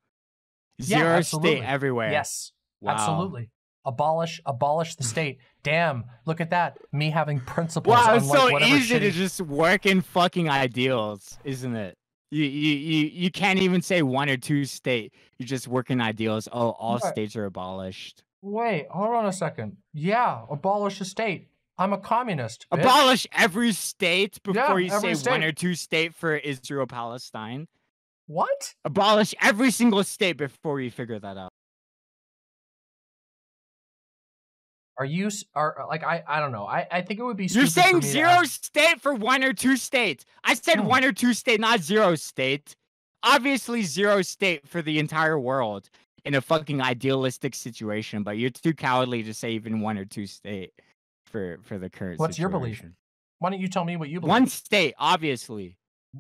Zero absolutely. state everywhere. Yes, Wow. absolutely. Abolish, abolish the state. Damn, look at that. Me having principles. Wow, it's so easy to just work in fucking ideals, isn't it? You, you you you can't even say one or two state. You're just work in ideals. Oh, all Right. states are abolished. Wait, hold on a second. Yeah, abolish the state. I'm a communist. bitch. Abolish every state before you every say one or two state for Israel Palestine. What? Abolish every single state before you figure that out. Are you are like I I don't know. I I think it would be. You're saying zero state for one or two states. I said one or two state, not zero state. Obviously, zero state for the entire world. in a fucking idealistic situation, but you're too cowardly to say even one or two state for for the current. What's your belief? Why don't you tell me what you believe? One state, obviously.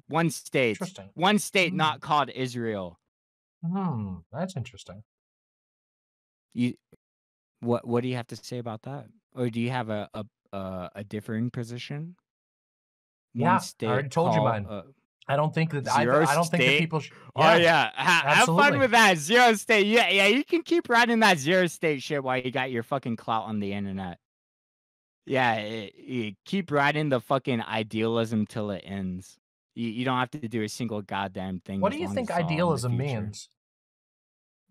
One state. Interesting. One state Hmm. not called Israel. Hmm, that's interesting. You what what do you have to say about that? Or do you have a a a, a differing position? Yeah, I already told you mine. uh, I don't think that I, I don't think that people. Sh- Oh yeah, ha- have fun with that zero state. Yeah, yeah, you can keep riding that zero state shit while you got your fucking clout on the internet. Yeah, it, it- keep riding the fucking idealism till it ends. You, you don't have to do a single goddamn thing. What do you think as it's all in the idealism means?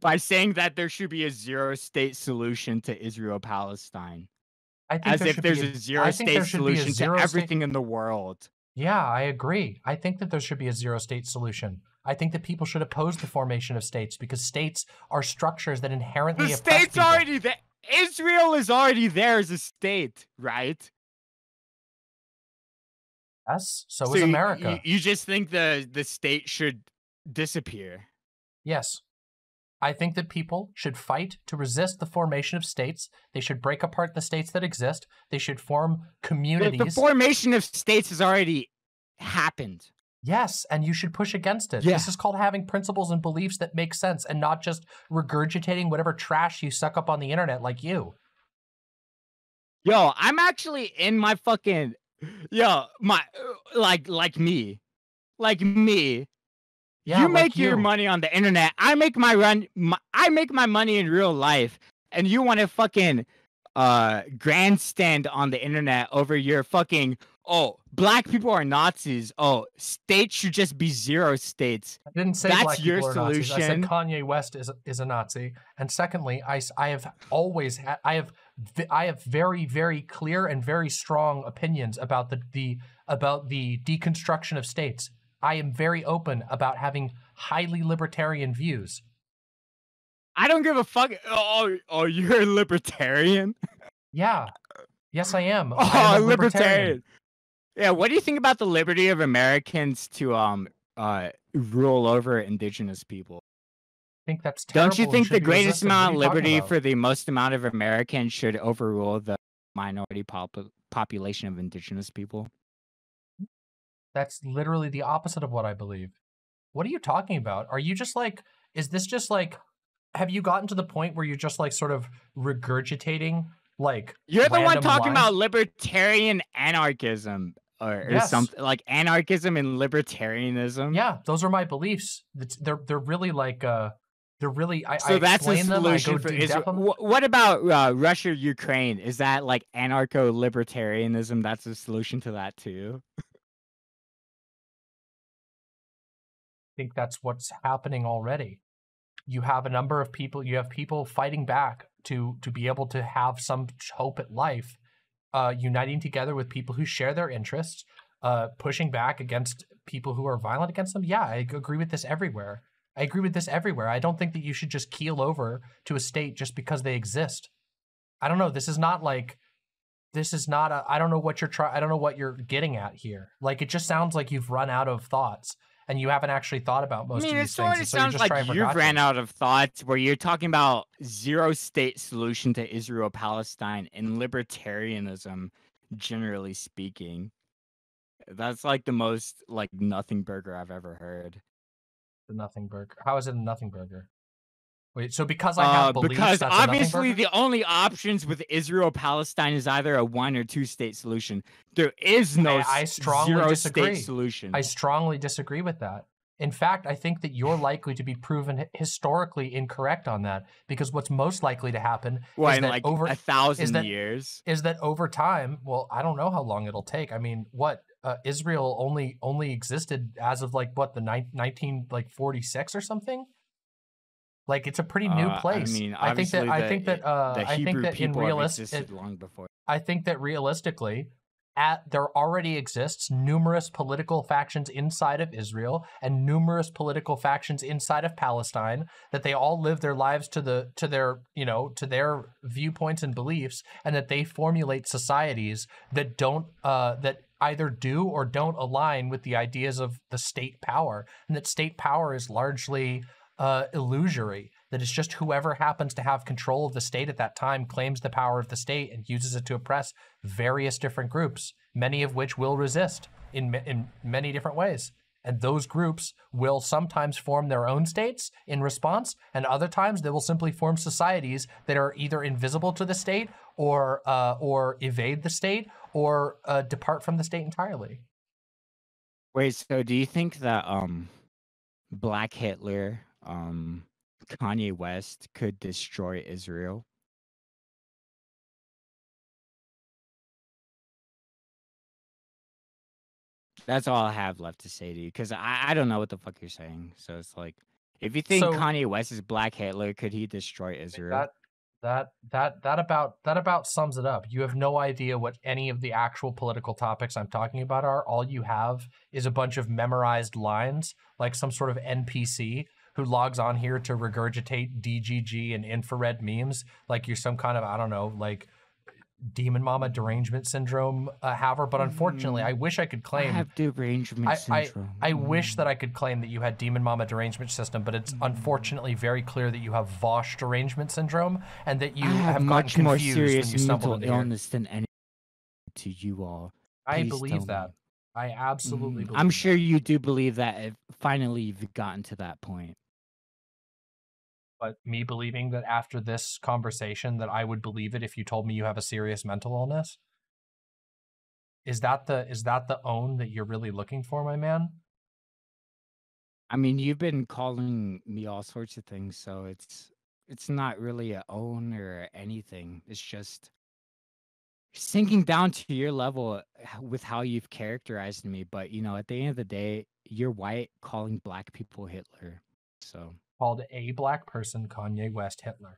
By saying that there should be a zero state solution to Israel Palestine, I think as there if there's be a zero I think there state a solution to zero state- everything in the world. Yeah, I agree. I think that there should be a zero state solution. I think that people should oppose the formation of states because states are structures that inherently The oppress state's people. already there. Israel is already there as a state, right? Yes, so, So is America. You, you just think the the state should disappear? Yes. I think that people should fight to resist the formation of states. They should break apart the states that exist. They should form communities. the formation of states has already happened. yes, and you should push against it. Yeah. This is called having principles and beliefs that make sense and not just regurgitating whatever trash you suck up on the internet like you. Yo, I'm actually in my fucking yo, my like like me. Like me. Yeah, you like make your you. money on the internet. I make my run my, I make my money in real life. And you want to fucking uh grandstand on the internet over your fucking oh, black people are Nazis. Oh, states should just be zero states. I didn't say That's black your people are Nazis. I said. Kanye West is a, is a Nazi. And secondly, I I have always had I have I have very very clear and very strong opinions about the the about the deconstruction of states. I am very open about having highly libertarian views. I don't give a fuck. Oh, oh, you're a libertarian. Yeah. Yes, I am. Oh, I am a libertarian. Yeah, what do you think about the liberty of Americans to um uh rule over indigenous people? I think that's terrible. Don't you think the greatest resisted. What are amount of liberty for the most amount of Americans should overrule the minority pop- population of indigenous people? That's literally the opposite of what I believe. What are you talking about? Are you just like, is this just like, have you gotten to the point where you're just like sort of regurgitating like, You're the one talking lines? about libertarian anarchism or, or Yes. something like anarchism and libertarianism. yeah, those are my beliefs. It's, they're they're really like, uh, they're really. I, So I that's a them. Solution for Israel. depth on them. Wh- What about uh, Russia, Ukraine? Is that like anarcho-libertarianism? That's a solution to that too. Think that's what's happening already. You have a number of people. You have people fighting back to to be able to have some hope at life, uh, uniting together with people who share their interests, uh, pushing back against people who are violent against them. Yeah, I agree with this everywhere. I agree with this everywhere. I don't think that you should just keel over to a state just because they exist. I don't know. This is not like. This is not a. I don't know what you're trying. I don't know what you're getting at here. Like it just sounds like you've run out of thoughts and you haven't actually thought about most I mean, of these things. and so you're sounds just like you've ran out of thoughts where you're talking about zero state solution to Israel Palestine and libertarianism, generally speaking. That's like the most like nothing burger I've ever heard. The nothing burger. How is it a nothing burger? Wait, so because I have Uh, beliefs, because obviously the only options with Israel Palestine is either a one or two state solution. There is no I- I strongly zero disagree. state solution. I strongly disagree with that. In fact, I think that you're likely to be proven historically incorrect on that because what's most likely to happen What, is in that like over a thousand that- years? is that over time, well, I don't know how long it'll take. I mean, what uh, Israel only only existed as of like what the nine, 19 like 46 or something? Like it's a pretty new Uh, place. I mean, I think that obviously I think that uh, the I think that in people have realistic long before. I think that realistically, at there already exists numerous political factions inside of Israel and numerous political factions inside of Palestine that they all live their lives to the to their you know to their viewpoints and beliefs and that they formulate societies that don't uh, that either do or don't align with the ideas of the state power and that state power is largely uh, illusory that it's just whoever happens to have control of the state at that time claims the power of the state and uses it to oppress various different groups, many of which will resist in, in many different ways. And those groups will sometimes form their own states in response, and other times they will simply form societies that are either invisible to the state or uh, or evade the state or uh, depart from the state entirely. Wait, so do you think that um Black Hitler, um Kanye West could destroy Israel? That's all I have left to say to you because I, I don't know what the fuck you're saying. So it's like, if you think So- Kanye West is Black Hitler, could he destroy Israel? That that that that about that about sums it up. You have no idea what any of the actual political topics I'm talking about are. All you have is a bunch of memorized lines, like some sort of NPC who logs on here to regurgitate DGG and infrared memes, like you're some kind of I don't know, like demon mama derangement syndrome uh, haver. But unfortunately, Mm. I wish I could I claim have derangement I, I, syndrome. I wish Mm. that I could claim that you had Demon Mama derangement system, but it's unfortunately very clear that you have Vaush derangement syndrome and that you I have, have gotten much more serious you mental into here. illness than any to you all. I believe that. me. I absolutely Mm, believe I'm sure you do believe that if finally you've gotten to that point. But me believing that after this conversation that I would believe it if you told me you have a serious mental illness? Is that the is that the own that you're really looking for, my man? I mean, you've been calling me all sorts of things, so it's it's not really a own or anything. It's just sinking down to your level with how you've characterized me. But you know, at the end of the day, you're white calling black people Hitler. So Called a black person Kanye West Hitler.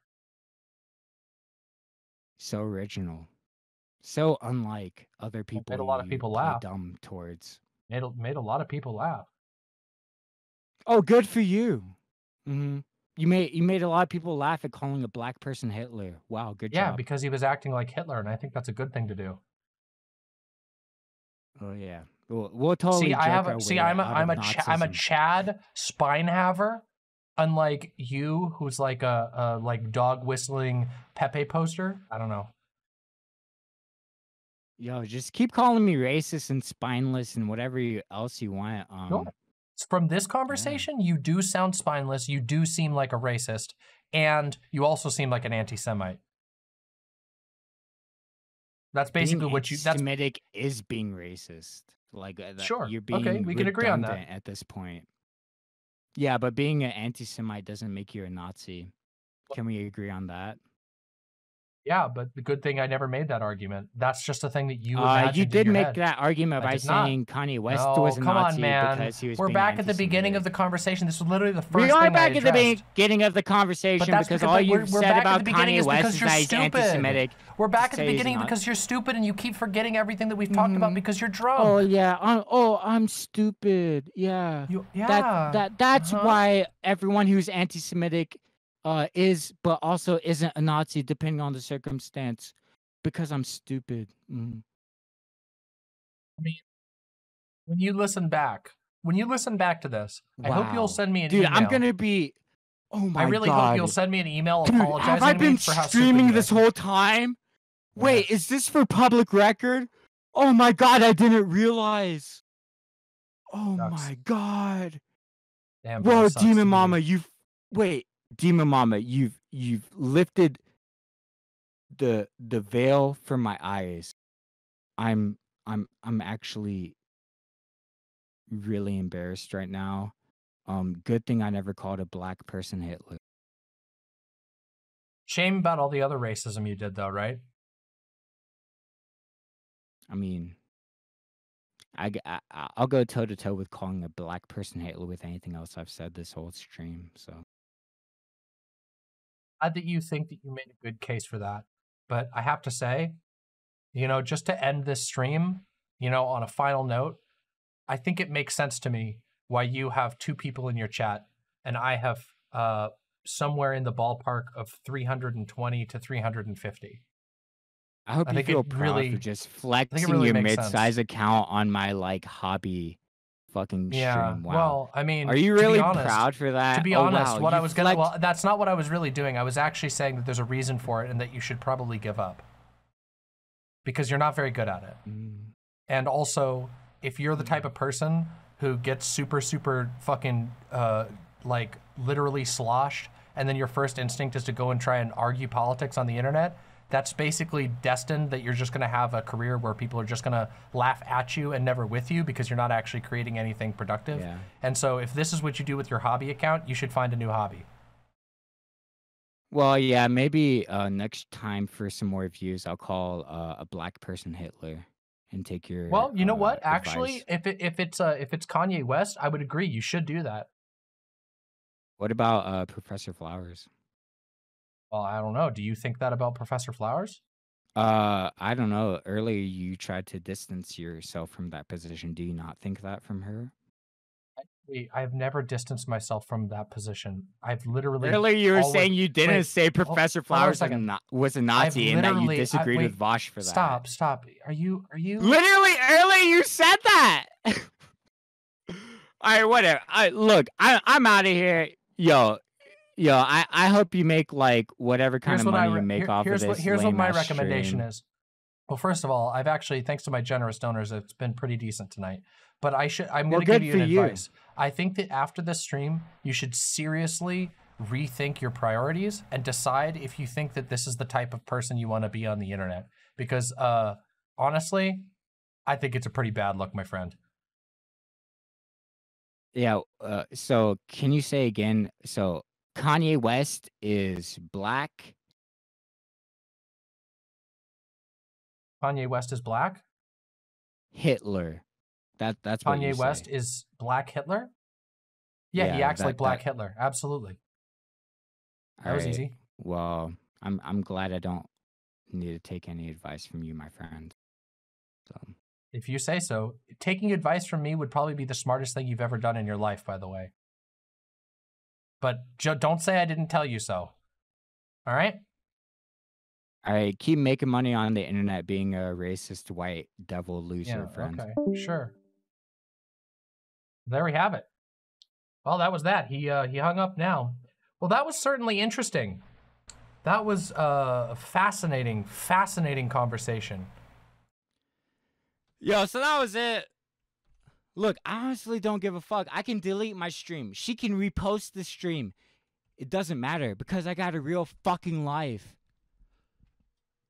so original, so unlike other people. made a lot of people laugh. Dumb towards. Made a, made a lot of people laugh. Oh, good for you. hmm You made you made a lot of people laugh at calling a black person Hitler. Wow, good Yeah, job. because he was acting like Hitler, and I think that's a good thing to do. Oh yeah, we'll, we'll totally. see, I have a see. I'm a I'm a of Ch- I'm a Chad spine haver, unlike you, who's like a, a like dog whistling Pepe poster. I don't know. Yo, just keep calling me racist and spineless and whatever you, else you want. Um, Sure. From this conversation, you do sound spineless. You do seem like a racist, and you also seem like an anti-Semite. That's basically being what you. That's Semitic is being racist. Like uh, Sure. you're being Okay, we can agree on that. at this point. Yeah, but being an anti-Semite doesn't make you a Nazi. Can we agree on that? Yeah. But the good thing I never made that argument. That's just a thing that you. Uh, you did make head. that argument by saying Kanye West no, was a come Nazi on, man. because he was. We're back at the beginning of the conversation. This was literally the first We are back at the beginning of the conversation because because, all you've said about Kanye is West is that he's anti-Semitic. We're back at the beginning because you're stupid and you keep forgetting everything that we've talked about Mhm. because you're drunk. Oh yeah. I'm, oh, I'm stupid. Yeah. You- yeah. That that that's uh-huh. why everyone who's anti-Semitic uh, is, but also isn't a Nazi, depending on the circumstance, because I'm stupid. Mm. when you listen back, when you listen back to this, I hope you'll send me an Dude, email. I'm gonna be. Oh my god I really god. hope you'll send me an email Dude, apologizing have I to me been for how stupid streaming this whole time? Wait, is this for public record? Oh my god, I didn't realize. Oh Sucks. my god. Damn, bro, Whoa, Demon Mama, you. wait, Demon Mama, you've you've lifted the the veil from my eyes. I'm I'm I'm actually really embarrassed right now. Um, good thing I never called a black person Hitler. Shame about all the other racism you did, though, right? I mean, I, I will go toe to toe with calling a black person Hitler with anything else I've said this whole stream. So Glad that you think that you made a good case for that. But I have to say, you know, just to end this stream, you know, on a final note, I think it makes sense to me why you have two people in your chat and I have uh, somewhere in the ballpark of 320 to 350. I hope I you feel proud really- for just flexing really your mid-size account on my like hobby fucking Yeah. stream. Wow. Well, I mean, Are you really honest- proud for that? To be Oh, honest, wow, what you I was gonna well, that's not what I was really doing. I was actually saying that there's a reason for it and that you should probably give up because you're not very good at it. Mm. And also, if you're the type of person who gets super, super fucking, uh, like, literally sloshed, and then your first instinct is to go and try and argue politics on the internet, that's basically destined that you're just going to have a career where people are just going to laugh at you and never with you because you're not actually creating anything productive. Yeah. And so, if this is what you do with your hobby account, you should find a new hobby. Well, yeah, maybe uh, next time for some more views, I'll call uh, a black person Hitler and take your. Well, you know uh, what? Actually, if it, if it's uh, if it's Kanye West, I would agree. You should do that. what about uh, Professor Flowers? Well, I don't know. Do you think that about Professor Flowers? Uh, I don't know. Earlier, you tried to distance yourself from that position. Do you not think that from her? I've never distanced myself from that position. I've literally Earlier, you were always- saying you didn't wait, say Professor Flowers was a, second. was a Nazi and that you literally- I- disagreed with wait, Vaush for that. Stop, stop. Are you are you Literally, earlier you said that. All right, whatever. I look. I I'm out of here. Yo, yo. I I hope you make like whatever kind here's of what I money re- you make here- off here's of what this. here's what my recommendation stream. is. Well, first of all, I've actually thanks to my generous donors, it's been pretty decent tonight. But I should I'm Well, going to give you an you. advice. I think that after this stream, you should seriously rethink your priorities and decide if you think that this is the type of person you want to be on the internet. Because uh honestly, I think it's a pretty bad look, my friend. Yeah. Uh, so can you say again? So Kanye West is black. Kanye West is black. Hitler. That that's Kanye West say. is Black Hitler. Yeah, he Yeah, acts like Black that- Hitler. Absolutely. That was Alright, easy. Well, I'm I'm glad I don't need to take any advice from you, my friend. So If you say so. Taking advice from me would probably be the smartest thing you've ever done in your life, by the way. But jo- don't say I didn't tell you so. All right. I keep making money on the internet, being a racist white devil loser, friend. Okay. Sure. There we have it. Well, that was that. He uh, he hung up now. Well, that was certainly interesting. That was uh, a fascinating, fascinating conversation. Yo, so that was it. Look, I honestly don't give a fuck. I can delete my stream. She can repost the stream. It doesn't matter because I got a real fucking life.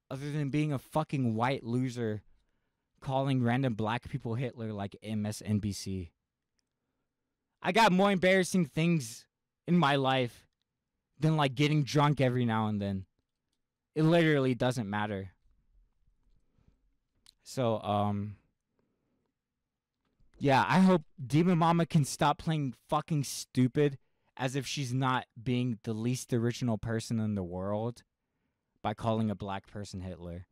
Other than being a fucking white loser calling random black people Hitler like MSNBC. I got more embarrassing things in my life than like getting drunk every now and then. It literally doesn't matter. So, um, yeah, I hope Demon Mama can stop playing fucking stupid as if she's not being the least original person in the world by calling a black person Hitler.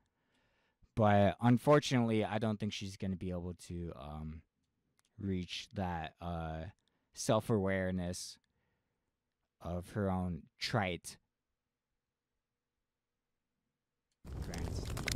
But unfortunately, I don't think she's going to be able to um, reach that uh, self awareness of her own trite. Grants.